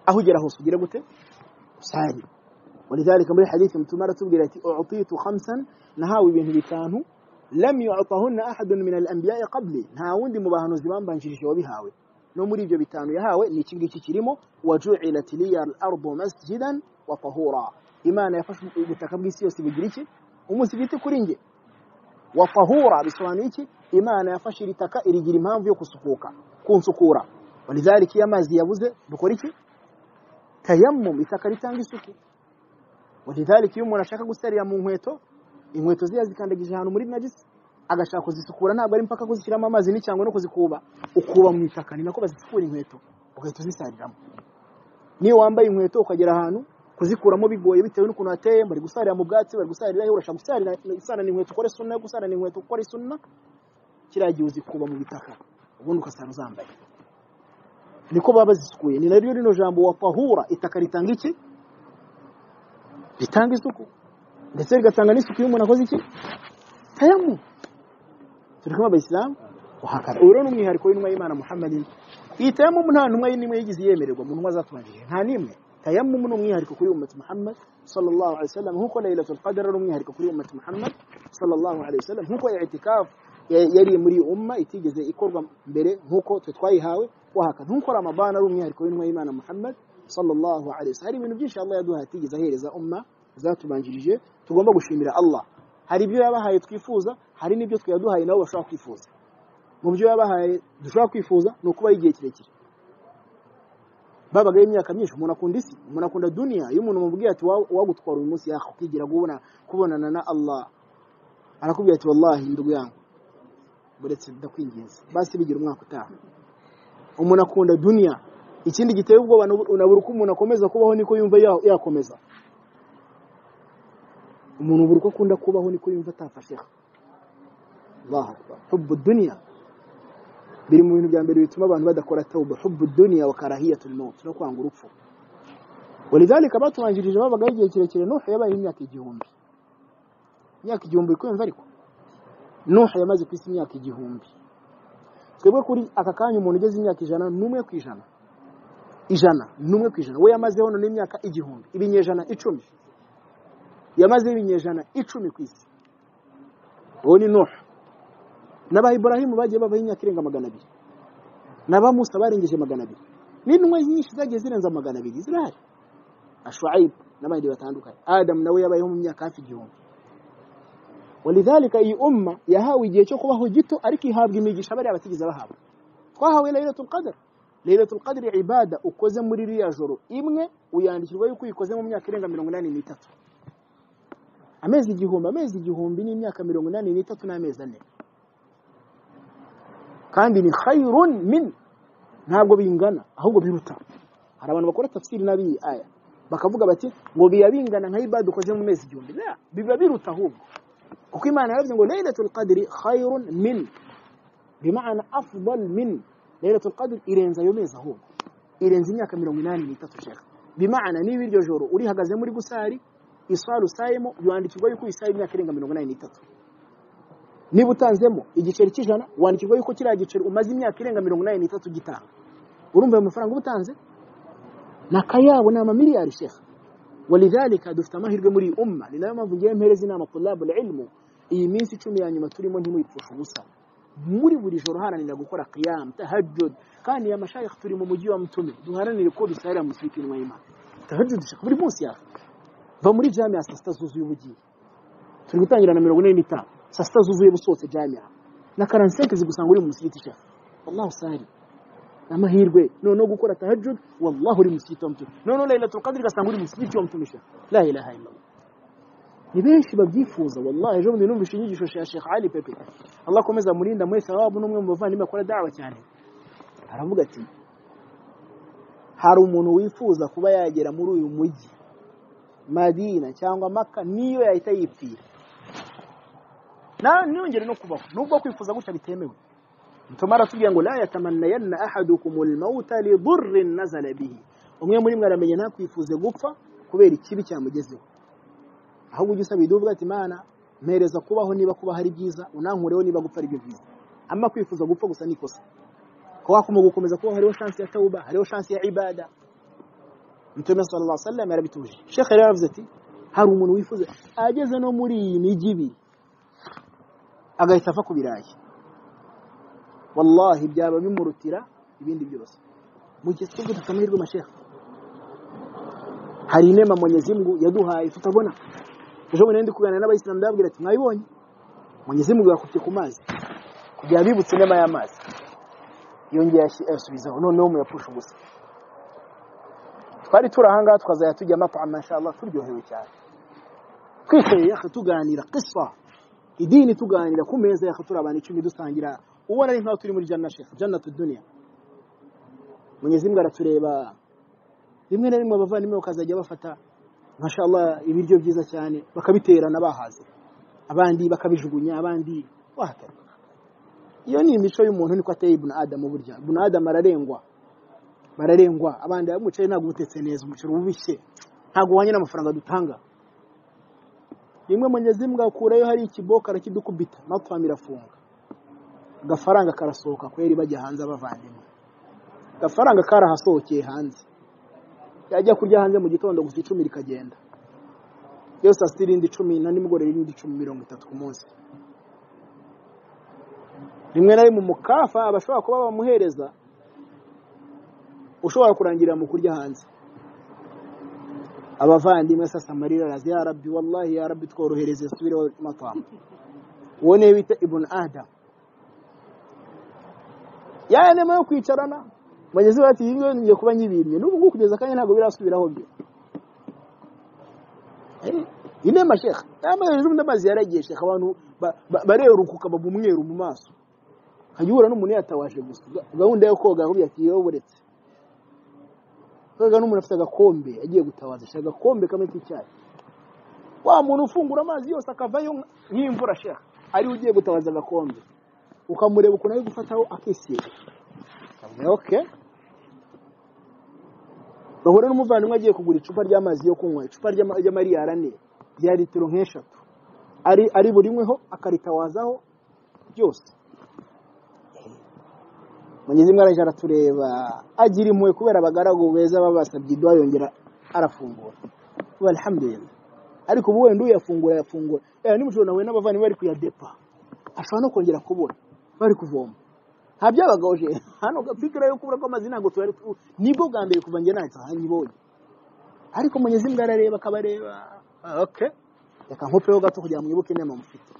أهجر هو سجل قلت أساري ولذلك من الحديث أمتو مرة تبقى أعطيت خمسا نهاوي بين بتانه لم يعطهن أحد من الأنبياء قبلي نهاوندي مباهنو مباهن الزمان وبهاوي no muri ibyo bitanu yahawe يهاوي iki ngiki kirimo? Waju'ilat liya al-ardu masjidan wa tahura imana yafashe ubutaka bw'isi yose umusigiti kuri nge wa tahura bisobanuye iki? Imana yafashe iri taka irigira impamvu yo kusukuka kunsukura. Walidhalika iyo amazi yabuze dukora iki? Tayammum itaka ritanga isuku. Walidhalika iyo umuntu ashaka gusarira mu nkweto inkweto ziya zikandagije ahantu muri najisi agashaka kuzisukura ntabwo ari mpaka kuzishyiramo amazi n'icyangwa no kuzikuba. Ukuba mu itaka ni nako bazisukura inkweto ugahita uzisariramo. Niyo wambaye inkweto ukagera ahantu kuzikuramo bigoye bitewe n'ukuntu hateye bari gusarira mu bwatsi bari gusarira urashaka gusarira isana inkweto ukore sunna gusarira inkweto ukore sunna. Kiriya gihe uzikuba mu bitaka ubundi ugasara uzambaye. Niko baba bazisukuye. Ni naryo rino jambo wafahura itaka ritanga iki? Ritanga isuku. Ndetse rigatanga n'isuku iyo umuntu akoze iki? Tayamu. Turi kumwe abayisilamu uhakana uyu rero ni umwihariko w'intumwa y'imana muhammadin. Iyi tayamumu nta ntumwa n'imwe yigize yemererwa mu ntumwa zatubanjije nta n'imwe. تيمم نميها لكل أمة محمد صلى الله عليه وسلم. هو ليلة القدر نميها لكل أمة محمد صلى الله عليه وسلم. هو اعتكاف يلي مري أمة يتيجي زي إكورغا مبري هو تتكوي هاوي وهكذا. هو رمضان نميها لكل أمة محمد صلى الله عليه وسلم. من إن شاء الله يدوها تيجي زهير إذا أمة ذات بانجليجة تقوم بقوش في الله. hari ibyo yabahaye twifuza hari n'ibyo twe yaduhaye nabo bashobora kwifuza mu byo yabahaye dushobora kwifuza ni ukubaho babagaho imyaka myinshi. Umuntu akunda isi umuntu akunda duniya iyo umuntu mubwiye ati wagutwara uyu munsi yaka ukigira kubona kubonana na Allah. Arakubwira ati wallahi ndugu yangu buretse ndakwinginze. Basi bigira umwaka utaha. Umuntu akunda duniya ikindi giteye ubwoba unabura uko umuntu akomeza kubaho niko yumva yakomeza. Umuntu buri uko akunda kubaho niko yumva atafashe Allahu akbar. Hubbu biri mu bintu bya mbere bituma abantu badakora tauba hubbu dunya wa karahiyatul maut no kwanga urupfu. Walidhalika batubanjirije babagaho igihe kirekire Nuh yabaye imyaka igihumbi. Imyaka igihumbi kwemva ariko? Nuh yamaze ku isi imyaka igihumbi. Twebwe kuri aka kanya umuntu ugeze imyaka ijana n'umwe ku ijana. Ijana n'umwe ku ijana. We yamazeho none imyaka igihumbi. Ibinyejana icumi. Yamaze ibinyejana icumi ku isi. Uwo ni Nuh. N'aba Ibrahimu bagiye babaho imyaka irenga magana abiri. N'aba Musa barengeje magana abiri. N'intumwa nyinshi zagiye zirenza magana abiri. Zirahari. Ashuaib n'abandi batandukanye. Adam nawe yabayeho mu myaka hafi igihumbi. Walidhalika iyi umma yahawe igihe cyo kubaho gito ariko ihabwa imigisha bariya batigeze bahabwa. Twahawe laylatul qadr. Laylatul qadr ibada ukoze muri riya joro. Imwe uyandikirwa yuko uyikoze mu myaka irenga mirongo inani n'itatu. Amezi igihumbi amezi igihumbi n'imyaka mirongo inani n'itatu n'amezi ane. Kandi ni khayrun min. Ntabwo bingana ahubwo biruta. Hari abantu bakora tafsiri nabi iyi aya bakavuga bati ngo biya bingana nka ibada ukoze mu mezi igihumbi. Biba biruta ahubwo. Kuko imana yavuze ngo laylatul qadri khayrun min. Bimana afdal min. Laylatul qadr irenza ayo mezi ahubwo. Irenza imyaka mirongo inani n'itatu shekha bimana niba iryo joro urihagaze muri gusari isalu sayemo yandikirwa yuko isaha imyaka irenga mirongo inani n'itatu. Niba utanzemo igiceri cy'ijana wandikirwa yuko kiriya giceri umaze imyaka irenga mirongo inani n'itatu gitanga. Urumva ayo mafaranga uba utanze? Ni akayabo ni amamiliyari shekha walidhalika dufite amahirwe muri iyi umma. Ni na yo mpamvu ngiye mpereza inama tulabu ilmu iyi minsi icumi ya nyuma turimo ntimuyipfushe ubusa. Muri buri joro haranira gukora qiyam tahajjud. Kandi ya mashayikh turi mu mujyi wa mtume duharanire ko dusarira musiki n'imwe y'imana tahajjud shaka buri munsi yawe va muri jami'a saa sita zuzuye ubugiye turi gutangira na mirongo ine n'itanu. Saa sita zuzuye busohotse jami'a na karansenke zigusanga uri mu musigiti shaka wallahu sari amahirwe noneho gukora tahajjud. Wallahu uri musigiti wa mtume. Noneho lailatul qadr igasanga uri musigiti wa mtume la ilaha illallah. Ni benshi babyifuza wallahi ejo bundi numvise inyigisho ya Sheikh Ali Pepe. Allah akomeza murinda muri thawabu n'umwe mu bavandimwe akora da'wa cyane aravuga ati hari umuntu wifuza kuba yagera muri uyu mujyi madina cyangwa maka niyo yahita yipfira na niyongere no kubaho. Nubwo kwifuza gutya bitemewe. Mutuma aratubwira ngo la yatamannayanna ahadukum almauta lidurrin nazala bihi. Umwe muri mwe aramenye ntakwifuze gupfa kubera ikibi cyamugezeho. Ahubwo ujya usaba iduvuga ati mana mpereza kubaho niba kuba hari byiza unankureho niba gupfa ari byo byiza. Ama kwifuza gupfa gusa ni ikosa. Ko wakuma gukomeza kuba hariho shansi ya tauba hariho shansi ya ibada. Mtume sallallahu alaihi wasallam yarabituje Sheikh yari yaravuze ati hari umuntu wifuza ageze no muri iyi migi ibiri agahita ava ku birayi wallahi byaba bimurutira ibindi byose mu gihe twebwe dufite amahirwe mashekha hari inema Mwenyezi Mungu yaduhaye tutabona ejo bundi ndi kuganira n'abayisilamu ndababwira ati mwabibonye Mwenyezi Mungu yakubye ku mazi kugira bibutse inema y'amazi yongeye ayasubizaho noneho muyapfusha ubusa twari turi ahangaha tukazajya tujya mapama mashallah turyohewe cyane twicaye tuganira qissa idini tuganira ku meza yaka turi abantu icumi dusangira. Ubona ari nkaho turi muri janna shekh jannatu dunya Mwenyezi Mungu aratureba. Rimwe na rimwe abavandimwe bakazajya bafata mashallah ibiryo byiza cyane bakabiterana bahaze. Abandi bakabijugunya abandi wahatara iyo ni imico y'umuntu niko ateye ibn adamu burya ibn adamu ararengwa. Bararengwa. Abandi umuceri ntabwo ubutetse neza umuceri ubishye ntabwo uhanye n'amafaranga dutanga. Rimwe Mwenyezi Mungu akurayo hari ikiboko arakidukubita natwam irafunga agafaranga karasohoka kweri bajya hanze abavandimwe. Agafaranga karahasohokeye hanze. Yajya kurya hanze mu gitondo gusa icumi rikagenda. Yose saa irindi icumi na nimugoroba irindi icumi mirongo itatu ku munsi. Rimwe na rimwe umukafa abashobora kuba bamuhereza ushobora kurangirira mu kurya hanze. Abavandimwe sasa amarira araza ya rabbi wallahi ya rabbi tworohereze subireho matama uwo ni we bita ibn adam ya nema yo kwicarana bageze bati ibi ngiye kuba nyibimye n'ubu ngubu kugeza akanya ntabwo birasubiraho byo. Inema shekha n'amazi n'amazi yaragiye shekha abantu barerukuka baba umweru mu maso. Hajya uhura n'umuntu yatawaje gusa. Gahunda yo koga ahubwo yakiyeho koga n'umuntu afite agakombe agiye gutawaza shaka agakombe kamwe k'icyayi. Wa muntu ufungura amazi yose akavayo nk'imvura shekha ari we ugiye gutawaza agakombe. Ukamureba ukuntu ari gufataho akisiga. Okay. Bahura n'umuvandimwe agiye kugura icupa ry'amazi yo kunywa icupa ry'amariyari ane rya litiro nk'eshatu. Ari ari burinyweho akaritawazaho byose. Mwenyezi Mungu araje aratureba agira impuhwe kubera abagaragu beza babasabye idwa yongera arafungura. Alhamdulillah. Ariko ubu wenda uyafungura yafungura. Eh nimushobora nawe n'abavandimwe bari kuyadepa. Ashobora no kongera kubura bari kuvoma. Nta byabagaje hano gapikira yo kubura kw'amazi ntabwo tuari ni bwo bwa mbere kuva njye nahita hanyibonye ariko Mwenyezi Mungu arareba akabareba. Okay. Reka nkopeho gato kugira ngo mwibuke inema mufite.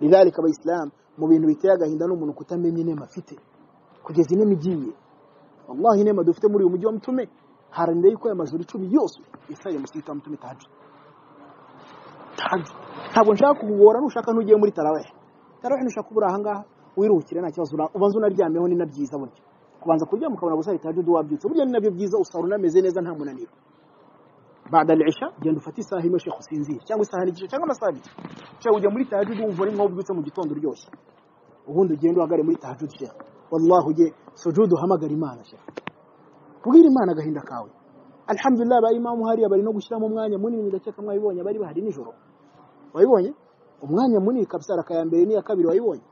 Lidhalika abayisilamu mu bintu biteye agahinda n'umuntu kutamenya inema afite. Kugeza inema igiye. Wallahi inema dufite muri uyu mujyi wa mutume haranira yuko aya majoro icumi yose isaye musigiti wa mutume tahajjud tahajjud ntabwo nshaka kukugora nushaka ntugiye muri tarawih tarawih nushaka kubura ahangaha wiruhukire nta kibazo ubanza unaryameho ni na byiza burya. Kubanza kuryama ukabona gusa tahajjud wabyutse burya ni na byo byiza usara unameze neza nta munaniro. Baada al-isha genda ufate isaha imwe shekhu usinzire cyangwa isaha n'igice cyangwa amasaha abiri cyangwa ujya muri tahajjud wumva uri nkaho ubyutse mu gitondo uryoshye ubundi ugenda uhagare muri tahajjud shekhu wallahi ujye sujudu uhamagara imana shekhu kubwira imana agahinda kawe alhamdulillah ba imamu hariya bari no gushyiramo umwanya munini ndakeka mwabibonye bari bahari nijoro wabibonye umwanya munini kabisa raka ya mbere n'iya kabiri wayibonye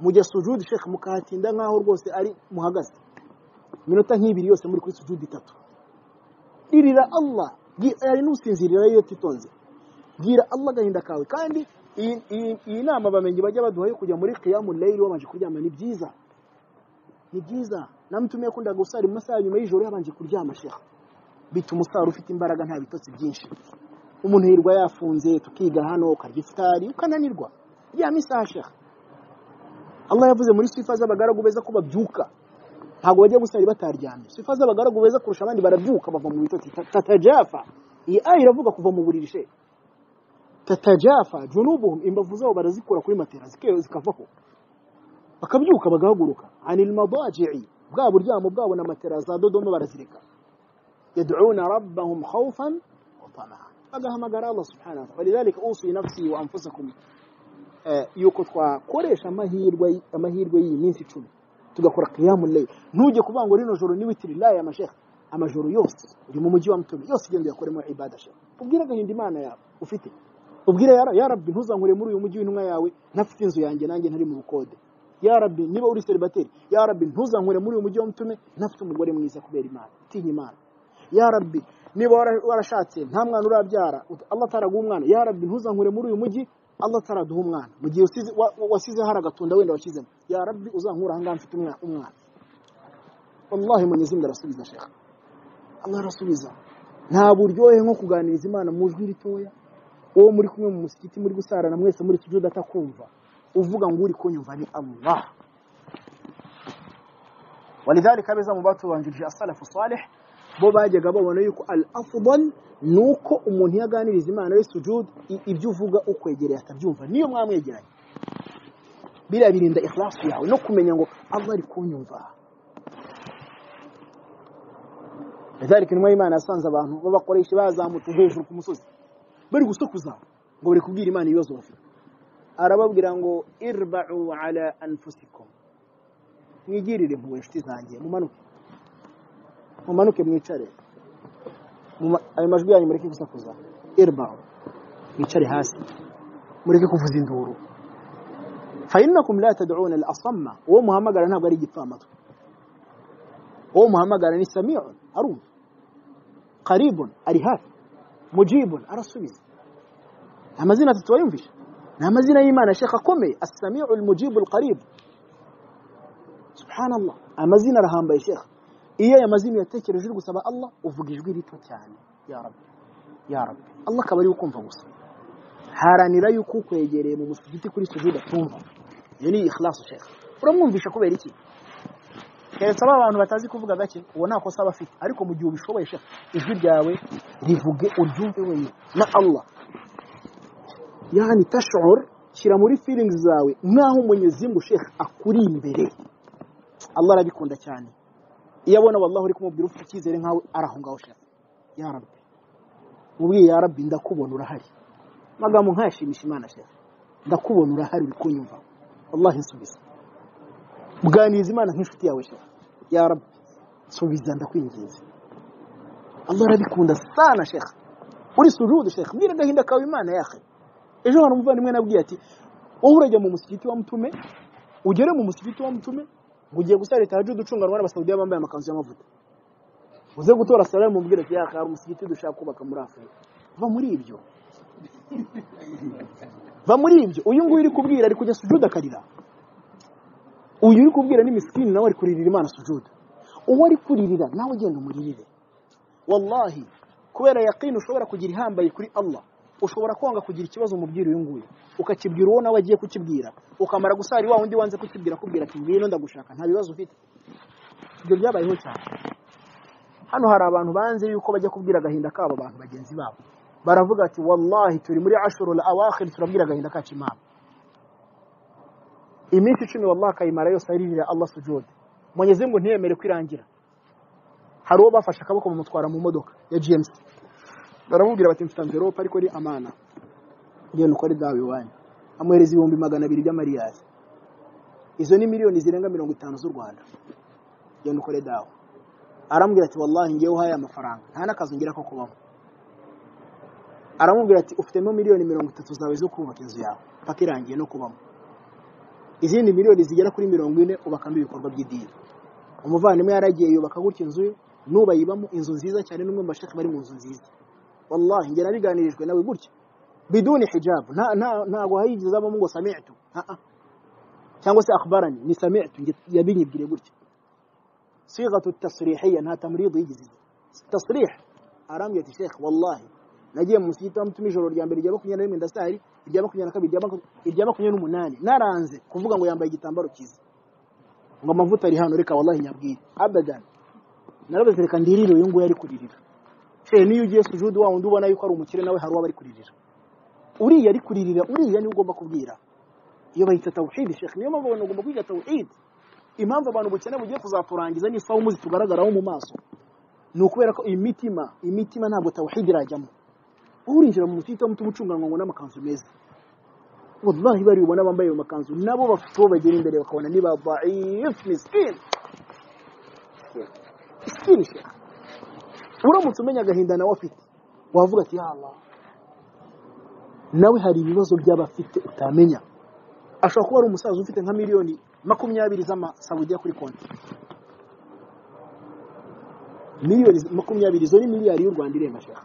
mujya sujudi shekh mukahatinda nkaho rwose ari muhagaze iminota nk'ibiri yose muri kuri sujudi itatu irira Allah ari n'usinzirira iyo titonze. Bwira Allah agahinda kawe. Kandi iyi nama bamenye bajya baduha yo kujya muri qiyamul layl wabanje kuryama ni byiza. Ni byiza. Namtumye yakunda gusara mu nyuma y'ijoro yabanje kuryama shekh bituma usara ufite imbaraga nta bitotsi byinshi. Umuntu yirwa yafunze tukiga hano ukarya ifutari ukananirwa. Ryama isaha shekh Allah yavuze muri sifa z'abagaragu beza ko babyuka ntabwo bagiye gusangira bataryamye. Sifa z'abagaragu beza kurusha abandi barabyuka bava mu bitotsi. Tatajafa. Iyi aya iravuga kuva mu buriri she? Tatajafa junubuhum imbavu zabo barazikura kuri matera zikavaho. Bakabyuka bagahaguruka. Anil madaji'i bwa buryamo bwabo na matera za dodomo barazireka. Yad'una rabbahum khawfan wa tamaa bagahamagara Allah subhanahu wa lidhalika usi nafsi wa anfusakum. Eh, yuko twakoresha amahirwe amahirwe y'iminsi icumi. Tugakora qiyamul layl ntujye kuvuga ngo rino joro ni witiri la ya mashekh amajoro yose uri mu mujyi wa mtume yose igenda yakoremo ibada shekh ubwire agahinda imana yawe. Ufite? Ubwire ya, ya rabbi ntuzankure muri uyu mujyi w'intumwa yawe. Ntafite inzu yanjye nanjye ntari mu bukode. Ya rabbi niba uri celibateri ya rabbi ntuzankure muri uyu mujyi wa mtume ntafite umugore mwiza kubera imana. Tinya imana. Ya rabbi niba wara- warashatse nta mwana urabyara Allah ataraguha umwana. Ya rabbi ntuzankure muri uyu mujyi. Allah ataraduha umwana mu gihe wasize hari agatunda wenda washyizemo ya rabbi uzankura ahangaha mfite umwa- umwana wallahi Mwenyezi Mungu arasubiza shekha Allah arasubiza. Nta buryohe nko kuganiriza imana mu jwi ritoya. Uwo muri kumwe mu musigiti muri gusarana mwese muri sujuda atakumva uvuga ngo uri kunyumva ni Allah. Walidhalika beza mu batubanjirije asalafu salih. Bo bajyaga babona yuko al afdal nuko umuntu yaganiriza imana we sujud ibyo uvuga ukwegereye atabyumva. Niyo mwamwegeranye biriya birinda ikhlasu yawe no kumenya ngo Allah ari kunyumva. Lidhalika intumwa y'imana yasanze abantu b'abakoresha bazamutse hejuru ku musozi. Bari gusakuza ngo bari kubwira imana ibibazo bafite. Arababwira ngo irba'u ala anfusikum. Mwigirire impuhwe inshuti zanjye mumanuke. Mumanuke mwicare ayo majwi yanyu mureke gusakuza irba'u mwicare hasi mureke kuvuza induru fa innakum la tad'una al-asamma uwo muhamagara ntabwo ari igipfamatwi uwo muhamagara ni sami'un arumva qaribun ari hafi mujibun arasubiza amazina atatu wayumvisha ni amazina y'imana shekha akomeye assamiu almujibu alqarib subhanallah amazina arahambaye shekha iyo aya mazina uyatekereje uri gusaba allah uvuga ijwi rito cyane. Ya rabbi ya rabbi. Allah akaba ari ukumva gusa. Haranira yuko ukwegereye mu musigiti kuri sujuda tumva iyo ni ikhlasu shekha uramwumvisha kubera iki? Keretse aba bantu batazi kuvuga gake uwo nta kosa aba afite. Ariko mu gihe ubishoboye shekha ijwi ryawe rivuge uryumve wenyine. Na allah. Yani tashur shyira muri feelings zawe. Nkaho Mwenyezi Mungu Sheikh akuri imbere. Allah arabikunda cyane. Iyo abona wallahi uri kumubwira ufite icyizere nkawe araho ngaho Sheikh ya Rabbi mubwiye ya Rabbi ndakubona urahari. Magambo nkayashimisha Imana Sheikh. Ndakubona urahari uri kunyumva. Wallahi nsubiza. Bwaniriza Imana nk'inshuti yawe Sheikh. Ya Rabbi subiza ndakwinginze. Allah arabikunda sana Sheikh. Uri sujudu Sheikh mbwira agahinda kawe Imana ya akhi. Ejo hari umuvandimwe nabwiye ati wowe urajya mu musigiti wa mtume ugere mu musigiti wa mtume ugiye gusara tahajjud ucunganwa n'abasaudiya bambaye amakanzu y'amavuta. Uze gutora salamu mubwire ati yaka hari umusigiti dushaka kubaka muri afurika va muri ibyo. Va muri ibyo. Uyu nguyu uri kubwira ari kujya sujuda akarira. Uyu uri kubwira ni miskini nawe ari kuririra imana sujuda uwo ari kuririra nawe ugenda umuririre wallahi kubera yaqini ushobora kugira ihambaye kuri Allah. Ushobora kwanga kugira ikibazo umubwira uyu nguyu. Ukakibwira uwo nawe agiye kukibwira. Ukamara gusara wa wundi wanze kukibwira akubwira ati ngwino ndagushaka nta bibazo ufite. Ibyo byabayeho cyane. Hano hari abantu banze yuko bajya kubwira agahinda kabo abantu bagenzi babo. Baravuga ati wallahi turi muri ashurul awakhir turabwira agahinda kacu imana iminsi icumi wallahi akayimara yose aririra Allah sujud. Mwenyezi Mungu ntiyemere kwirangira. Hari uwo bafashe akaboko bamutwara mu modoka ya GMC baramubwira bati mfite amverope ariko ari amana. Genda ukore dawe iwanyu amuhereza ibihumbi magana abiri by'amariyari. Izo ni miliyoni zirenga mirongo itanu z'u rwanda. Genda ukore dawe. Aramubwira ati wallahi ngewe uhaye amafaranga. Nta n'akazi ngira ko kubamo. Aramubwira ati ufitemo miliyoni mirongo itatu zawe zo kubaka inzu yawe paka irangiye no kubamo. Izindi miliyoni zigera kuri mirongo ine ubakamo ibikorwa by'idini. Umuvandimwe yaragiye yubaka gutya inzu ye nubayibamo inzu nziza cyane n'umwe mu bashaka bari mu nzu nziza. Wallahi njye nabiganirijwe nawe gutya. Biduni hijab. Nta nta ntago hayigeze abamo ngo sami'tu. Cyangwa se akhbarani ni sami'tu yabinyibwire gutya. Sigatu tasrihiyya nta tamrid yigize tasrih arambye ati sheikh wallahi. Nagiye mu musigiti wa mutuma ijoro rya mbere rya makumyabiri na rimwe ndasari irya makumyabiri na kabiri irya makumyabiri n'umunani. Naranze kuvuga ngo yambaye igitambaro cyiza ngo amavuta ari hano reka wallahi nyabwire. Abadan. Narabaze reka ndirire uyu nguyu ari kuririra. Niyo ugiye sujudu wa wundi ubona yuko ari umukire nawe hari uwo bari kuririra. Uriya ari kuririra uriya ni we ugomba kubwira. Iyo bayita tawhid sheikh niyo mpamvu abantu bagomba kwiga tawhid. Impamvu abantu ubukene bugiye kuzaturangiza ni sawumu zitugaragaraho mu maso. Ni ukubera ko imitima imitima ntabwo tawhid irajyamo. Urinjira mu muti uhitamo umucunganwa ngo n'amakanzu meza. Wallahi bari bubona bambaye ayo makanzu nabo bafite uwo bagera imbere bakabona niba daif miskin. Miskin shekh uramutse umenya agahinda nawe afite. Wavuga ati Allah nawe hari ibibazo by'abafite utamenya. Ashobora kuba ari umusaza ufite nka miliyoni makumyabiri z'amasabudiya kuri konti. Miliyoni makumyabiri zo ni miliyari y'u rwanda irenga shaka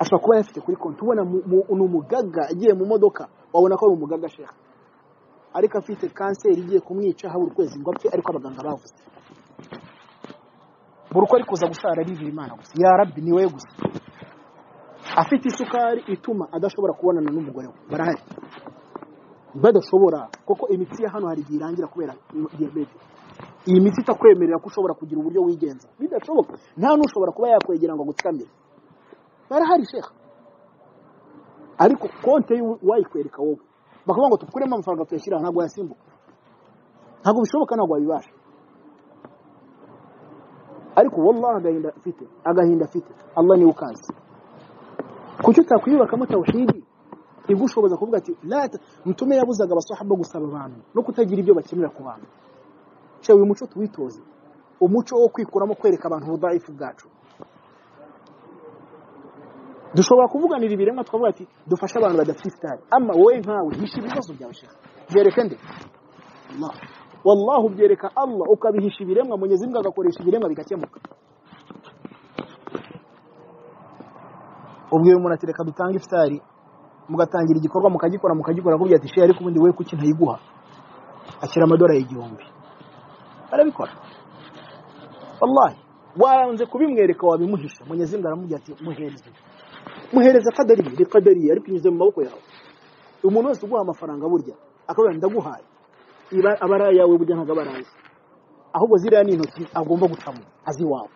ashobora kuba yafite kuri konti. Ubona ni umugaga agiye mu modoka wabona ko ari umugaga shaka ariko afite kanseri igiye kumwica habura ukwezi ngo apfe ariko abaganga bavuze. Buri uko ari kuza gusara arivira imana gusa. Ya rabbi ni wowe gusa. Afite isukari ituma adashobora kubonana n'umugore we. Barahari. Badashobora. Kuko imitsi ya hano hari igihe irangira kubera diyabete iyi mitsi itakwemerera ko ushobora kugira uburyo wigenza. Bidashoboka. Nta n'ushobora kuba yakwegera ngo agutsikamire barahari shekha ariko konte wayikwereka wowe. Bakavuga ngo tukuremo amafaranga tuyashyira ntabwo yasimbuka. Ntabwo bishoboka ntabwo wabibasha. Ariko wallahi agahinda afite agahinda afite allah ni we ukazi kuki utakwiyubakamo tawhidi igushoboza kuvuga ati lata mtume yabuzaga abasahaba gusaba abantu no kutagira ibyo bakenera ku bantu. Cyewe uyu muco tuwitoze. Umuco wo kwikuramo kwereka abantu ubudaifu bwacu. Dushobora kuvuganira ibiremwa tukavuga ati dufashe abantu badafite ifitari ama wowe nkawe hisha ibibazo byawe shaka byereke nde? Wallahu byereka Allah ukabihisha ibiremwa Mwenyezi Mungu agakoresha ibiremwa bigakemuka. Ubwiye umuntu ati reka dutange ifitari mugatangira igikorwa mukagikora mukagikora akubwira ati sheri ariko ubundi wowe kuki ntayiguha? Ashyira amadolari igihumbi. Arabikora. Wallahi waranze kubimwereka wabimuhisha. Mwenyezi Mungu aramubwira ati muhereze. Muhereza kadari ni kadari ariko inyuze mu maboko yawe. Umuntu wese uguha amafaranga burya akabona ndaguhaye. Aba ari ayawe burya ntabwo aba ari ahubwo ziriya ni intoki agomba gucamo aziwawe.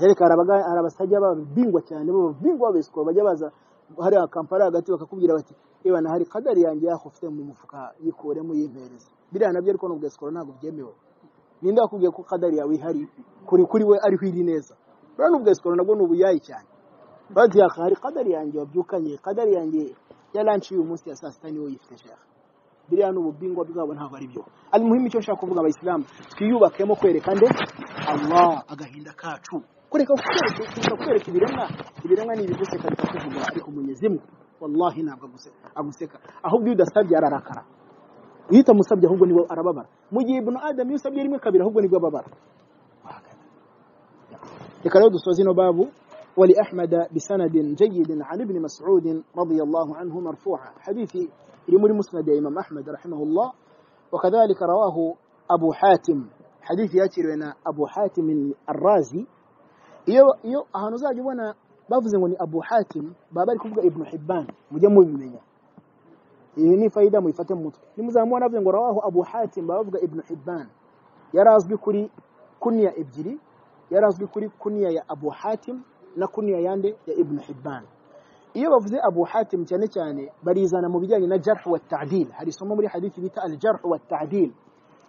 Reka hari abaga- hari abasajya babingwa cyane babingwa babesikwa bajya baza hariya kampala hagati bakakubwira bati reba na hari kadari yanjye yaho ufite mu mufuka yikuremo yimpereza. Biriya na byo ariko n'ubwo esikoro ntabwo byemewe. Ninde wakubwiye ko kadari yawe ihari kuri kuri we ariho iri neza. Buriya n'ubwo esikoro nabwo ni ubuyayi cyane. Yaka hari kadari yanjye wabyukanye kadari yanjye ya lanshi y'uyu munsi ya saa sita ni we uyifite shaka biriya ni ububingwa bwabo ntabwo ari byo ari muhimu icyo nshaka kuvuga abayisilamu twiyubakemo kwereka nde allah agahinda kacu kureka kwereka kuza kwereka ibiremwa ibiremwa ni ibiguseka bikakuvuga ariko Mwenyezi Mungu wallahi ntabwo aguse- aguseka ahubwo iyo udasabye ararakara iyo utamusabye ahubwo niwe arababara mu gihe ibnu adamu iyo usabye rimwe kabiri ahubwo nibwo ababara reka rero dusoze ino babu ولأحمد بسند جيد عن ابن مسعود رضي الله عنه مرفوعا حديث لمر مسند يا إمام أحمد رحمه الله وكذلك رواه أبو حاتم حديث ياتي لنا أبو حاتم الرازي iyo iyo ahantu uzajya ubona bavuze ngo ni abu hatim baba bari kuvuga ibnu hibban mujye mubimenya iyi ni fayida muyifate mu mutwe nimuzamubona bavuze ngo rawahu abu hatim baba bavuga ibnu hibban yari azwi kuri kuniya ebyiri yari azwi kuri kuniya ya abu hatim na kuniya yande ya ibnu hibban Iyo bavuze abu hatim cyane cyane barizana mu bijyanye na jarh wa ta'dil hari isomo muri hadithi bita al jarh wa ta'dil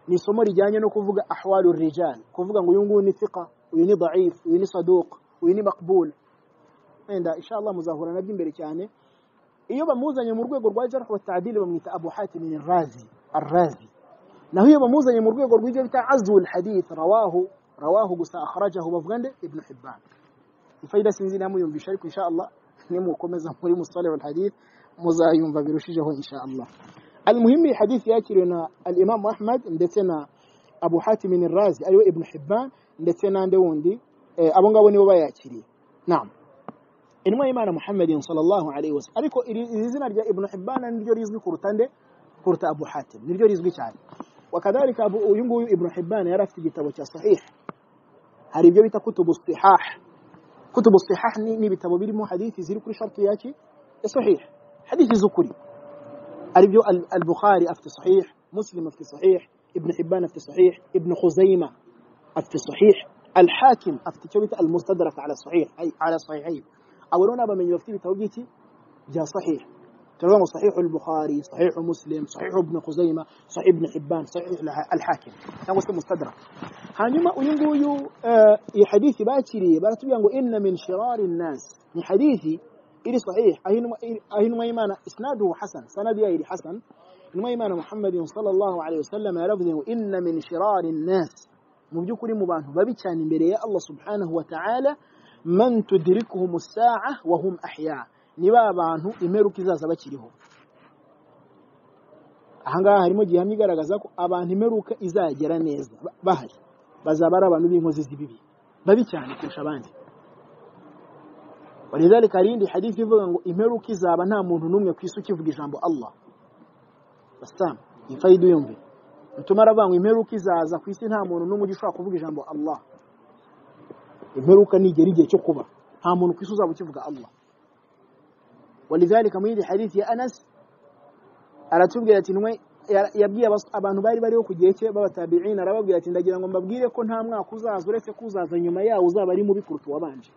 ni isomo rijyanye no kuvuga ahwalu rijal kuvuga ngo uyu nguyu ni thiqa uyu ni daif uyu ni saduq uyu ni maqbul wenda inshallah muzahura nabyo imbere cyane iyo bamuzanye mu rwego rwa jarh wa ta'dil bamwita abu hatim ar-razi ar-razi naho iyo bamuzanye mu rwego rw'ibyo bita azwu al-hadith rawahu rawahu gusa akhrajahu bavuga nde ibn hibban ifaida sinzi namuyumvisha ariko inshallah nimukomeza muri musalih al-hadith muzayumva birushijeho inshallah المهم حديث ياتينا الامام احمد ndetse abu hatim ar-razi ariwe ibn hibban ndetse n'ande wundi abo ngabo nibo bayakiriye naam intumwa y'imana muhammadin sallallahu alaihi wasallam ariko iri zina rya ibn hibban niryo rizwi kuruta nde kuruta abu hatim niryo rizwi cyane wakadhalika uyu nguyu ibn hibban yari afite igitabo cya sahih hari ibyo bita kutubu sihah كتب الصحاح ني ني بتبابير مو حديث زير كل شرط ياكي صحيح. حديث زكري أرجو البخاري أفتي صحيح مسلم أفتي صحيح ابن حبان أفتي صحيح ابن خزيمة أفتي صحيح الحاكم أفتي كتبه المستدرك على الصحيح أي على صحيحين. أولونا بمن يفتي بتوجيتي جاء صحيح. تمام صحيح البخاري صحيح مسلم صحيح ابن خزيمة صحيح ابن حبان صحيح الحاكم. هذا مستدرك. Hanyuma uyu nguyu iyi hadithi bakiriye baratubwira ngo inna min shirari nas ni hadithi iri sahih. Aho intumwa y'imana isnaduhu hasan sanadi iri hasan. Intumwa y'imana muhammadin sallallahu alayhi wasallam yaravuze ngo inna min shirari nas mu by'ukuri mu bantu babi cyane imbere ya Allah subhanahu wa ta'ala man tudrikuhum as-sa'a wa hum ahya. Ni ba bantu imperuka izaza bakiriho. Ahangaha harimo gihamya igaragaza ko abantu imperuka izagera neza bahari. Bazaba ari abantu b'inkozi z'ibibi. Babi cyane kurusha abandi. Walidhalika hari hadithi ivuga ngo imperuka izaba nta muntu n'umwe ku isi ukivuga ijambo Allah. Basam ifaidu yumve mutuma aravuga imperuka izaza ku isi nta muntu n'umwe ushobora kuvuga ijambo Allah. Imperuka nigera igihe cyo kuba nta muntu ku isi uzaba ukivuga Allah. Walidhalika mu yindi hadithi ya Anas aratubwira ati yabwiye abantu bari bariho ku gihe cye b'abatabi'in arababwira ati ndagira ngo mbabwire ko nta mwaka uzaza uretse ko uzaza nyuma yawo uzaba ari mubi kuruta uwabanje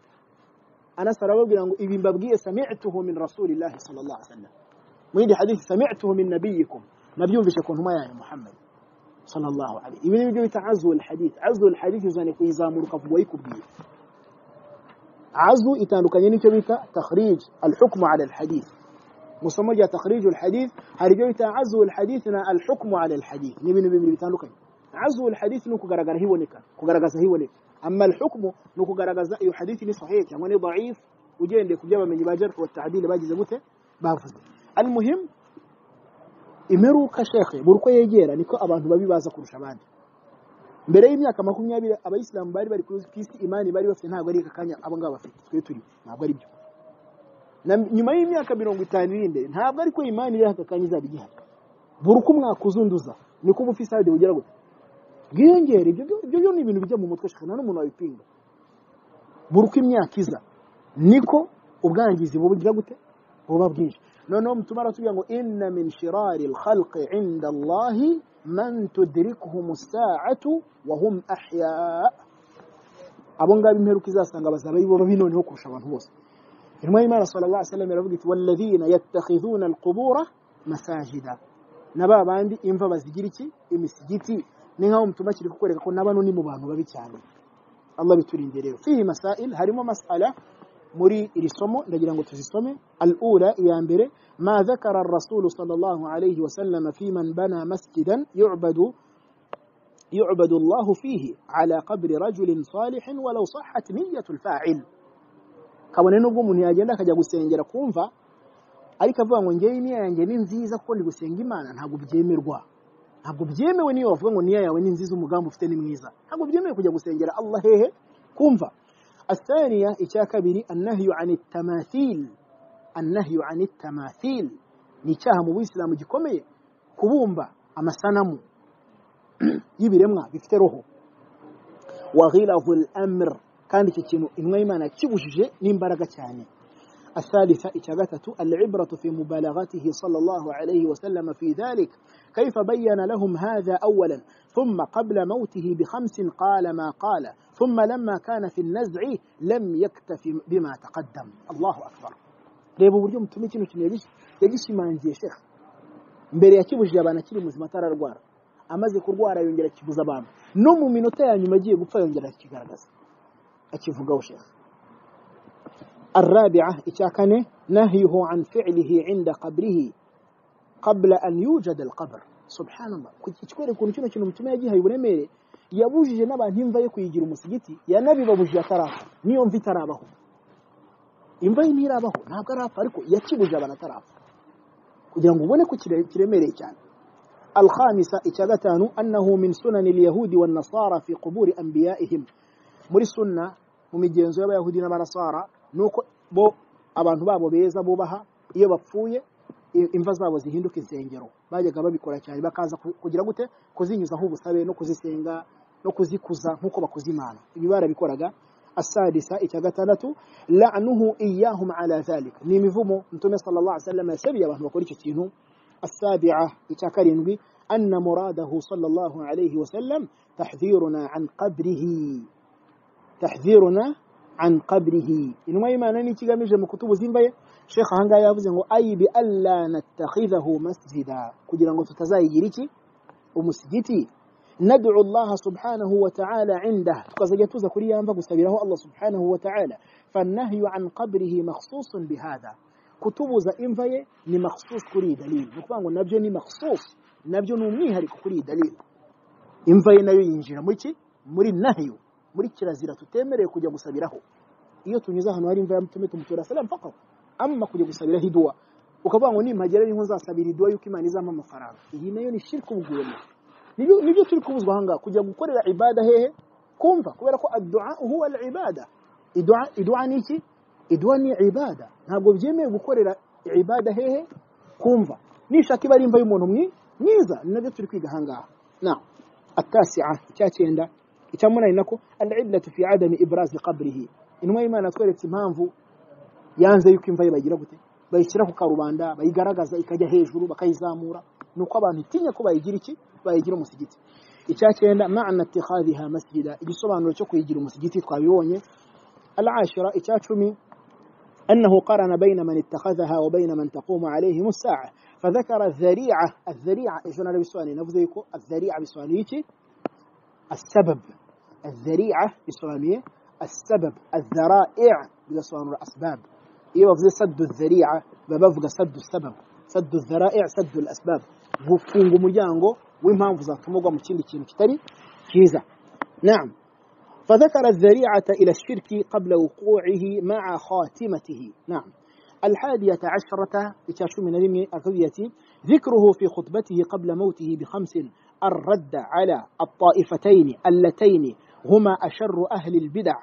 Anas arababwira ngo ibi mbabwiye sami'tuhu min rasulillahi sallallahu alaihi wasallam mu yindi hadithi sami'tuhu min nabiyikum nabyumvishe ku ntumwa yanyu Muhammad sallallahu alaihi ibi ni byo bita azwu alhadith azwu alhadith uzane kuyizamura ukavuga wayikubwiye azwu itandukanye n'icyo bita takhrij alhukmu ala alhadith مصمجة تخريج الحديث. هرجو تعزو الحديثنا الحكم على الحديث. نبي نبي نبي تانوكي عزو الحديث نكو غرغر هي ونكا غرغر هي ونكا أما الحكم نكو غرغر أي حديث صحيح. كما يعني ضعيف. وجين لك جاب من يباجر والتعديل باجي زبوته بافز المهم imeru ka shekhe buruko yegera niko abantu babi baza kurusha abandi mbere y'imyaka 20 abayisilamu bari bari kuri kisi imani bari bafite ntabwo ari kakanya abo ngabo bafite twe turi ntabwo ari byo nyuma y'imyaka mirongo itanu iri imbere ntabwo ariko imani iri aka kanya izaba igihari buri uko umwaka uzunduza niko uba ufite stade bugera gute? Bwiyongere ibyo byo ni ibintu bijya mu mutwe nta n'umuntu wabipinga. Buri uko imyaka iza niko ubwangizi bugira gute? Buba bwinshi. Noneho mutuma aratubwira ngo inna min shirari alkhalqi inda allahi man tudrikuhum as-sa'atu wa hum ahya. Abo ngabo imperuka izasanga bazaba ari bo babi noneho kurusha abantu bose. المهم أنا صلى الله عليه وسلم يقول والذين يتخذون القبور مساجدا نبابا عندي إنفا بسجيرتي امسجيتي نيهم تمشي لكوكور يقول نبأ نوني مبان وبيتشاني الله بتولين ديريو. في مسائل هرمو مسألة. مري إرسومو نجد أن تجسومي الأولى يامبري ما ذكر الرسول صلى الله عليه وسلم في من بنى مسجدا يعبد يعبد الله فيه على قبر رجل صالح ولو صحت نية الفاعل. kabone nubwo umuntu yagenda akajya gusengera kumva ariko avuga ngo ngewe niya yanjye ni nziza kuko ndi gusenga imana ntabwo byemerwa ntabwo byemewe niyo bavuga ngo niya yawe ni nziza umugambi ufite ni mwiza ntabwo byemewe kujya gusengera Allah hehe kumva الثانية إشاكبري النهي عن التماثيل النهي عن التماثيل نيشاها مو إسلام جكومي كبومبا أما سنمو يبرمنا بفتره وغيله الأمر كان كتنو إنه إيمانا كبوشجي نمبرغة يعني الثالثة إشاغتة العبرة في مبالغته صلى الله عليه وسلم في ذلك كيف بين لهم هذا أولا ثم قبل موته بخمس قال ما قال ثم لما كان في النزع لم يكتف بما تقدم الله أكبر reba uburyo mutume kino kintu yagishimangiye shekha mbere yakibujije abantu akiri muzima atararwara amaze kurwara yongera akibuza abantu no mu minota ya nyuma agiye gupfa yongera akigaragaza akivugaho shekha الرابعة إتاكنه نهيه عن فعله عند قبره قبل أن يوجد القبر سبحان الله كتكوري كino kintu mutume yagihaye uburemere yabujije n'abantu imva yo kuyigira umusigiti yanabibabujije atarapfa niyo mva itarabaho imva ye ntirabaho ntabwo arapfa ariko yakibuje abantu atarapfa kugira ngo ubone ko kiremereye cyane الخامسة إتاغتان أنه من سنن اليهود والنصارى في قبور أنبيائهم muri sunna mu migenzo y'abayahudi n'abanasara nuko bo abantu babo beza bubaha iyo bapfuye imva zabo zihinduka insengero bajyaga babikora cyane bakaza kugira gute kuzinyuzaho ubusabe no kuzisenga no kuzikuza nk'uko bakuza imana ibi barabikoraga asadisa icya gatandatu la'nuhu iyahum ala dhalik ni imivumo mtume sallallahu alaihi wasallam yasabiye abantu bakora icyo kintu السابعة إتاكرينوي أن مراده صلى الله عليه وسلم تحذيرنا عن قبره تحذيرنا عن قبره. إنما ما ناني تيغامي جمع كتب زيمبايا شيخ هانغا يفزي نغو أي بألا نتخذه مسجدا. كجي نغو تتزاي جريتي ومسجدتي. ندعو الله سبحانه وتعالى عنده. تقزي يتوزا كريا أنفق استبيره الله سبحانه وتعالى. فالنهي عن قبره مخصوص بهذا. كتب زيمبايا نمخصوص كري دليل. نقفان نغو نبجو نمخصوص نبجو نميها لكري دليل. إنفاي نيو ينجي نموتي مري نهيو muri kirazira tutemereye kujya gusabiraho. Iyo tunyuze ahantu hari imva ya mutume tumutura salam faqat. Amma kujya gusabiraho idua ukavuga ngo nimpagera ni ho nzasabira idua yuko imana izampa amafaranga. Iyi na yo ni shirku ubuguyemo ni byo ni byo turi kubuzwa ahangaha kujya gukorera ibada hehe? Kumva kubera ko addu'a huwa al-ibada. Idua idua ni iki? Idua ni ibada. Ntabwo byemewe gukorera ibada hehe? Kumva. Nishaka iba ari imva y'umuntu mwiza na byo turi kwiga ahangaha na atasi'a icya cyenda icya munani nako al-illatu fi adami ibraz qabrihi intumwa y'imana tweretse impamvu yanze yuko imva ye bayigira gute bayishyira ku karubanda bayigaragaza ikajya hejuru bakayizamura nuko abantu itinya ko bayigira iki bayigira umusigiti icya cyenda ma'ana ittikhadhiha masjida igisobanuro cyo kuyigira umusigiti twabibonye al-ashira icya cumi أنه قارن بين من اتخذها وبين من تقوم عليهم الساعة فذكر الذريعة الذريعة إيش أنا بسؤالي نفذيكو الذريعة بسؤاليتي السبب الذريعة بسؤالية السبب الذرائع بسؤال الأسباب. إيه وفذي سد الذريعة. ببفق سد السبب. سد الذرائع سد الأسباب. gufunga umuryango w'impamvu zatumugwa mu kindi kintu kitari نعم. فذكر الذريعة إلى الشرك قبل وقوعه مع خاتمته. نعم. الحادية عشرة لتشو من الرؤية ذكره في خطبته قبل موته بخمس الرد على الطائفتين اللتين هما أشر أهل البدع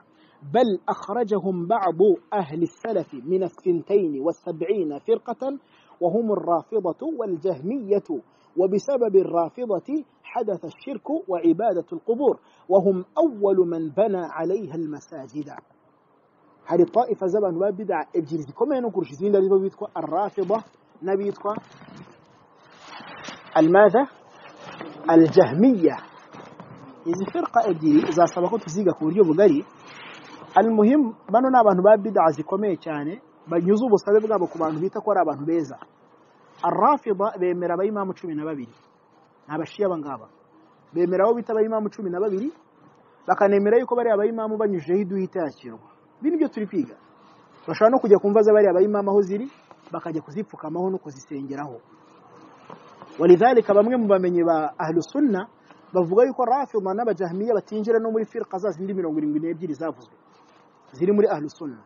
بل أخرجهم بعض أهل السلف من الثنتين والسبعين فرقة وهم الرافضة والجهمية. وبسبب الرافضة حدث الشرك وعبادة القبور وهم أول من بنى عليها المساجد. هذه الطائفة زبن وبدع الجلس كما ينكر شزين بيتكو الرافضة نبيتكو الماذا؟ izi firqa ebyiri zasaba ko tuziga ku buryo bugari. Almuhimu bano ni abantu ba bid'a zikomeye cyane banyuze ubusabe bwabo ku bantu bita ko ari abantu beza. Arrafida bemera abayimamu cumi na babiri. Ni abashiya aba ngaba bemera abo bita abayimamu cumi na babiri bakanemera yuko bari abayimamu banyujijeho iduhita yakirwa ibi ni byo turi kwiga. Bashobora no kujya kumva z'abari abayimamu aho ziri bakajya kuzipfukamaho no kuzisengeraho. Walidhalika bamwe mu bamenyi ba ahlu sunna bavuga yuko rafida n'abajahmiya batinjira no muri firqa za zindi mirongo irindwi n'ebyiri zavuzwe ziri muri ahlu sunna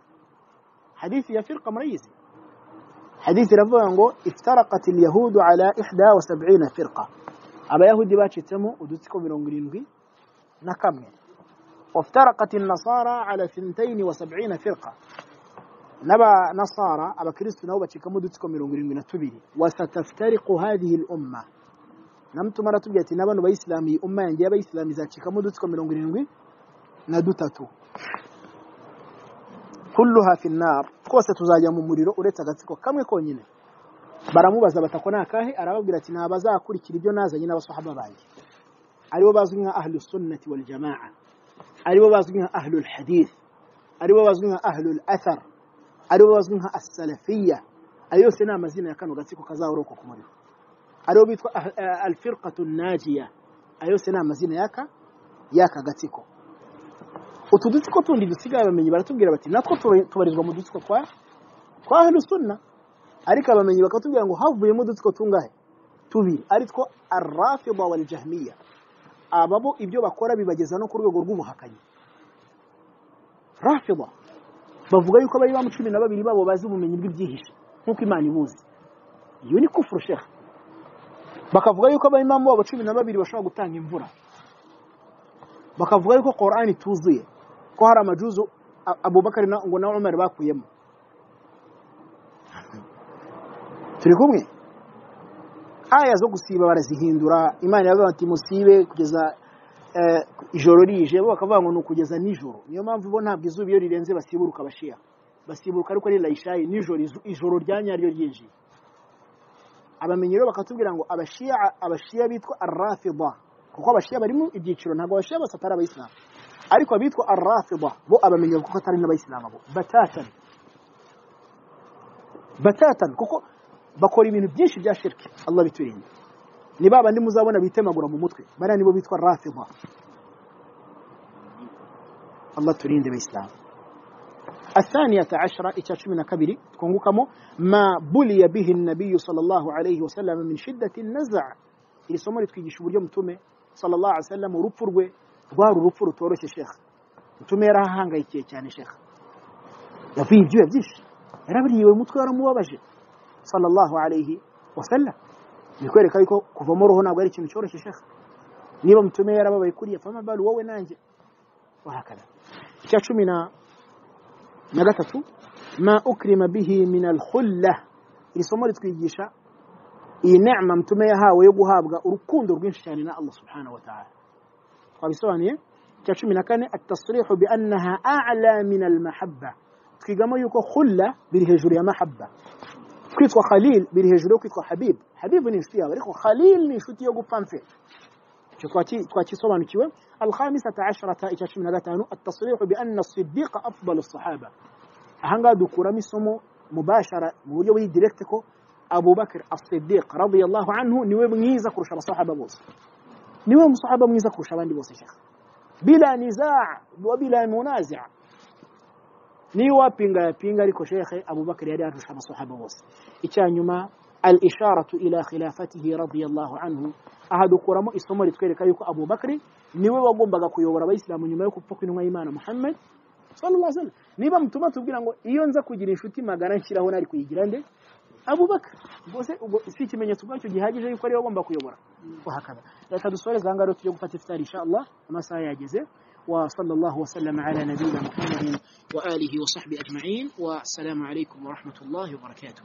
hadithi ya firqa murayizi hadithi iravuga ngo iftaraqat alyahudu ala 71 firqa abayahudi bacitsemo udutsiko mirongo irindwi na kamwe waftaraqat an-nasara ala 72 firqa naba nasara abakristo nabo bacikamo udutsiko mirongo irindwi na tubiri wasataftariqu hadhihi al-umma namtuma aratubwira ati n'abantu bayisilamu iyi umma yanjye y'abayisilamu izacikamo udutsiko mirongo irindwi na dutatu. Kulluha fi nar twose tuzajya mu muriro uretse agatsiko kamwe konyine. Baramubaza batako nakahe arababwira ati nabazakurikira ibyo nazanye n'abasahaba banjye. Aribo bazwi nka ahlu sunnati wal jamaa. Aribo bazwi nka ahlu hadith. Aribo bazwi nka ahlu athar. Aribo bazwi nka as-salafiyya. Ayo yose ni amazina ya kano gatsiko kazahoroka ku muriro. Ari bo bitwa al-firqatu najiya ayo yose ni amazina yaka yaka gatsiko utu dutsiko tundi dusigaye bamenyi baratubwira bati natwo tubarizwa mu dutsiko twa twa ahlu sunna. Ariko abamenyi bakatubwira ngo havuyemo udutsiko tungahe? Tubiri ari two arrafida wal jahmiya ababo ibyo bakora bibageza no ku rwego rw'ubuhakanyi. Rafida. Bavuga yuko bari bamu cumi na babiri babo bazi ubumenyi bw'ibyihishe nk'uko imana ibuzi. Iyo ni kufuru shekha bakavuga yuko abayimamu babo cumi na babiri bashobora gutanga imvura. Bakavuga yuko Qur'ani tuzuye ko hari amajuzu Abubakar ngo na Umar bakuyemo. Turi kumwe? Aya zo gusiba barazihindura imana yavuga ati musibe kugeza ijoro rije. Bo bakavuga ngo ni ukugeza nijoro. Niyo mpamvu bo ntabwo izuba iyo rirenze basiburuka abashiya basiburuka ariko ari layishayi nijoro ijoro rya nyaryo ryinjiye. Abamenyi rero bakatubwira ngo abashiya abashiya bitwa arrafida kuko abashiya barimo ibyiciro ntabwo abashiya bose abayisilamu ariko abitwa arrafida bo abamenyi kuko atari n'abayisilamu bo batatan batatan kuko bakora ibintu byinshi bya shirki Allah biturinde ni ba bandi muzabona bitemagura mu mutwe bariya nibo bitwa rafidha Allah turinde bayisilamu الثانية عشرة إتشمنا كبيري تكونكمو ما بلي به النبي صلى الله عليه وسلم من شدة النزع iri somo ritwigisha uburyo mutume sallallahu alaihi wasallam urupfu rwe rwari urupfu rutoroshye shekha mutume yarahangayikiye cyane shekha yavuye ibyuya byinshi yarabiriwe umutwe waramubabaje sallallahu alaihi wasallam bikwereka yuko kuvamo roho ntabwo ari ikintu cyoroshye shekha niba mutume yarababaye kuriya fama balu wowe nanjye wahakana icya cumi na gatatu ma ukrima bihi min alkhulla iri somo ritwigisha iyi nema mtume yahawe yo guhabwa urukundo rwinshi cyane na Allah subhanahu wa ta'ala twabisobanuye cya cumi na kane bi annaha a'la min almahabba twigamo yuko khulla biri hejuru ya mahabba kwitwa khalil biri hejuru yo kwitwa habib habib ni inshuti yawe ariko khalil ni inshuti yo gupfa mfe icyo twakisobanukiwe الخامسة عشرة إيش من هذا التصريح بأن الصديق أفضل الصحابة. هنغا دكورا مسمو مباشرة موجودي ديركتكو أبو بكر الصديق رضي الله عنه نيوي بنيزا كرشة صحابة بوس. نيوي صحابة بنيزا كرشة باندي بوس شيخ. بلا نزاع وبلا منازع. نيوا بينغا بينغا ريكو شيخ أبو بكر abubakari yari صحابة بوس. bose icyanyuma الإشارة إلى خلافته رضي الله عنه. أحد قرامو استمر تكيرك أيوك أبو بكر. نيوه وقوم بغاكو يورا بإسلام نيوه يكو فقنو إيمان محمد صلى الله عليه وسلم. نيوه متما تبقين إيوان زاكو جنشوتي ما غرانش لهنا لكو يجران دي أبو بكر سيتي من يتبقى شو جهاجي جايو قري وقوم بغاكو يورا وهكذا. لكن السؤال زنغارو تجيوك فتفتار إن شاء الله ما سيعجزه وصلى الله وسلم على نبينا محمد وآله وصحبه أجمعين. والسلام عليكم ورحمة الله وبركاته.